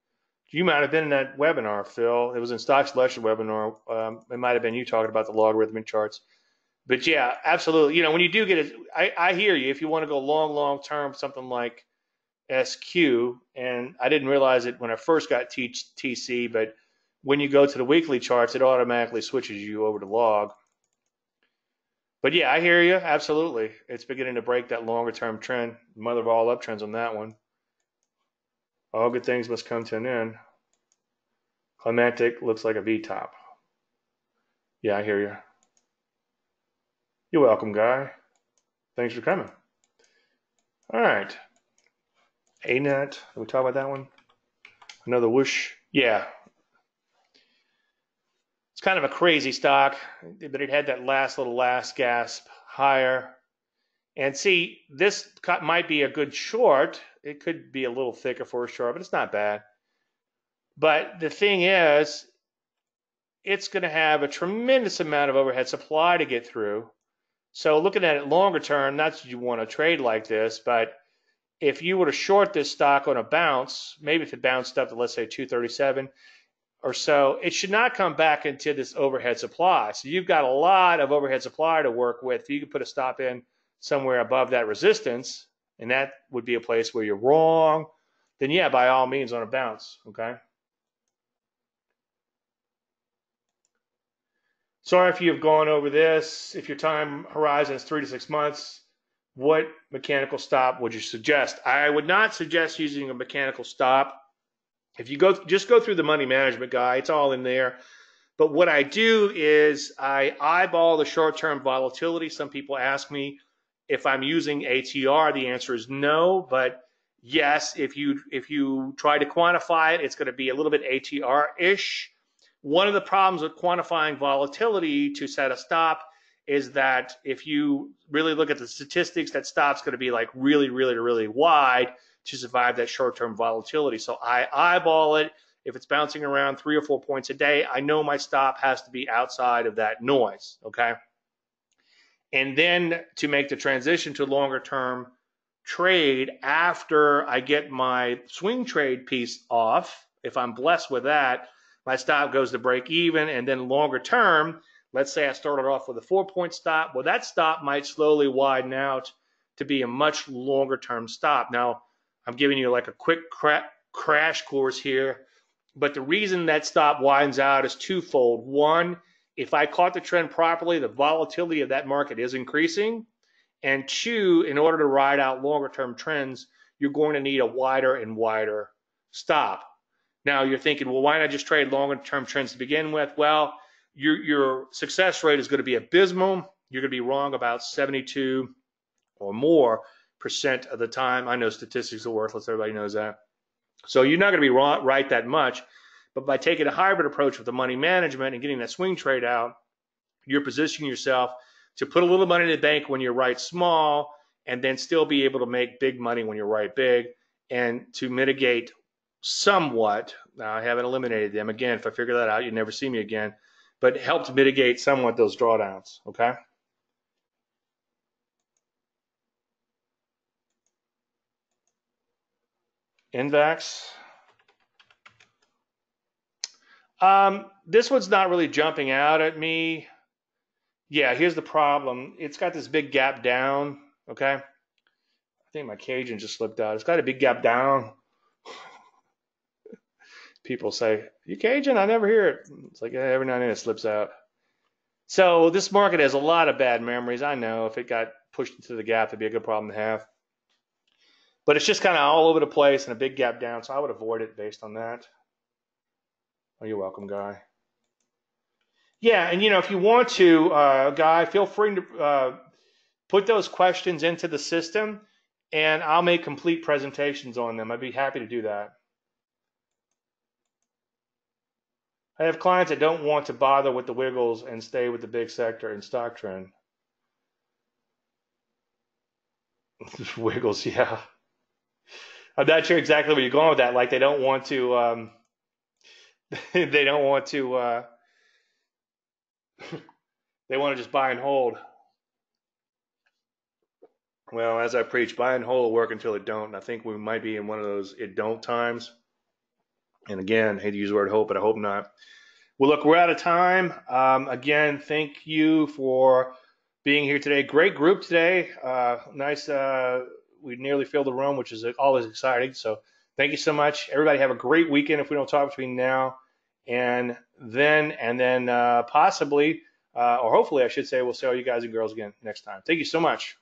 You might have been in that webinar, Phil. It was in stock selection webinar. Um, it might have been you talking about the logarithmic charts. But yeah, absolutely. You know, when you do get it, I, I hear you. If you want to go long, long term, something like SQ, and I didn't realize it when I first got T- TC, but when you go to the weekly charts, it automatically switches you over to log. But yeah, I hear you. Absolutely. It's beginning to break that longer term trend. Mother of all uptrends on that one. All good things must come to an end. Climatic looks like a V top. Yeah, I hear you. You're welcome, guy. Thanks for coming. All right. ANET. Did we talk about that one? Another whoosh. Yeah, kind of a crazy stock, but it had that last little last gasp higher. And see, this cut might be a good short. It could be a little thicker for a short, but it's not bad. But the thing is, it's going to have a tremendous amount of overhead supply to get through. So looking at it longer term, not that you want to trade like this, but if you were to short this stock on a bounce, maybe if it bounced up to let's say 237, or so, it should not come back into this overhead supply. So you've got a lot of overhead supply to work with. You could put a stop in somewhere above that resistance, and that would be a place where you're wrong, then yeah, by all means on a bounce, okay? Sorry if you've gone over this. If your time horizon is three to six months, what mechanical stop would you suggest? I would not suggest using a mechanical stop if you go just go through the money management guy, it's all in there. But what I do is I eyeball the short-term volatility. Some people ask me if I'm using ATR. The answer is no, but yes, if you if you try to quantify it, it's going to be a little bit ATR-ish. One of the problems with quantifying volatility to set a stop is that if you really look at the statistics, that stop's going to be like really, really, really wide to survive that short term volatility. So I eyeball it. If it's bouncing around three or four points a day, I know my stop has to be outside of that noise. Okay. And then to make the transition to longer term trade after I get my swing trade piece off, if I'm blessed with that, my stop goes to break even. And then longer term, let's say I started off with a four point stop. Well, that stop might slowly widen out to be a much longer term stop. Now, I'm giving you like a quick cra- crash course here. But the reason that stop widens out is twofold. One, if I caught the trend properly, the volatility of that market is increasing. And two, in order to ride out longer term trends, you're going to need a wider and wider stop. Now you're thinking, well, why not just trade longer term trends to begin with? Well, your, your success rate is going to be abysmal. You're going to be wrong about 72 or more percent of the time. I know statistics are worthless. Everybody knows that. So you're not going to be right that much. But by taking a hybrid approach with the money management and getting that swing trade out, you're positioning yourself to put a little money in the bank when you're right small and then still be able to make big money when you're right big and to mitigate somewhat. Now, I haven't eliminated them. Again, if I figure that out, you never see me again, but help to mitigate somewhat those drawdowns. Okay. Invax. Um, this one's not really jumping out at me. Yeah, here's the problem. It's got this big gap down. Okay. I think my Cajun just slipped out. It's got a big gap down. People say, You Cajun? I never hear it. It's like every now and then it slips out. So this market has a lot of bad memories. I know if it got pushed into the gap, it'd be a good problem to have. But it's just kind of all over the place and a big gap down, so I would avoid it based on that. Oh, you're welcome, Guy. Yeah, and you know, if you want to, uh, Guy, feel free to uh, put those questions into the system, and I'll make complete presentations on them. I'd be happy to do that. I have clients that don't want to bother with the wiggles and stay with the big sector and stock trend. wiggles, yeah. I'm not sure exactly where you're going with that. Like they don't want to, um, they don't want to, uh, they want to just buy and hold. Well, as I preach, buy and hold work until it don't. And I think we might be in one of those it don't times. And again, I hate to use the word hope, but I hope not. Well, look, we're out of time. Um, again, thank you for being here today. Great group today. Uh, nice. Uh, we nearly filled the room, which is always exciting. So thank you so much. Everybody have a great weekend if we don't talk between now and then, and then uh, possibly, uh, or hopefully, I should say, we'll see all you guys and girls again next time. Thank you so much.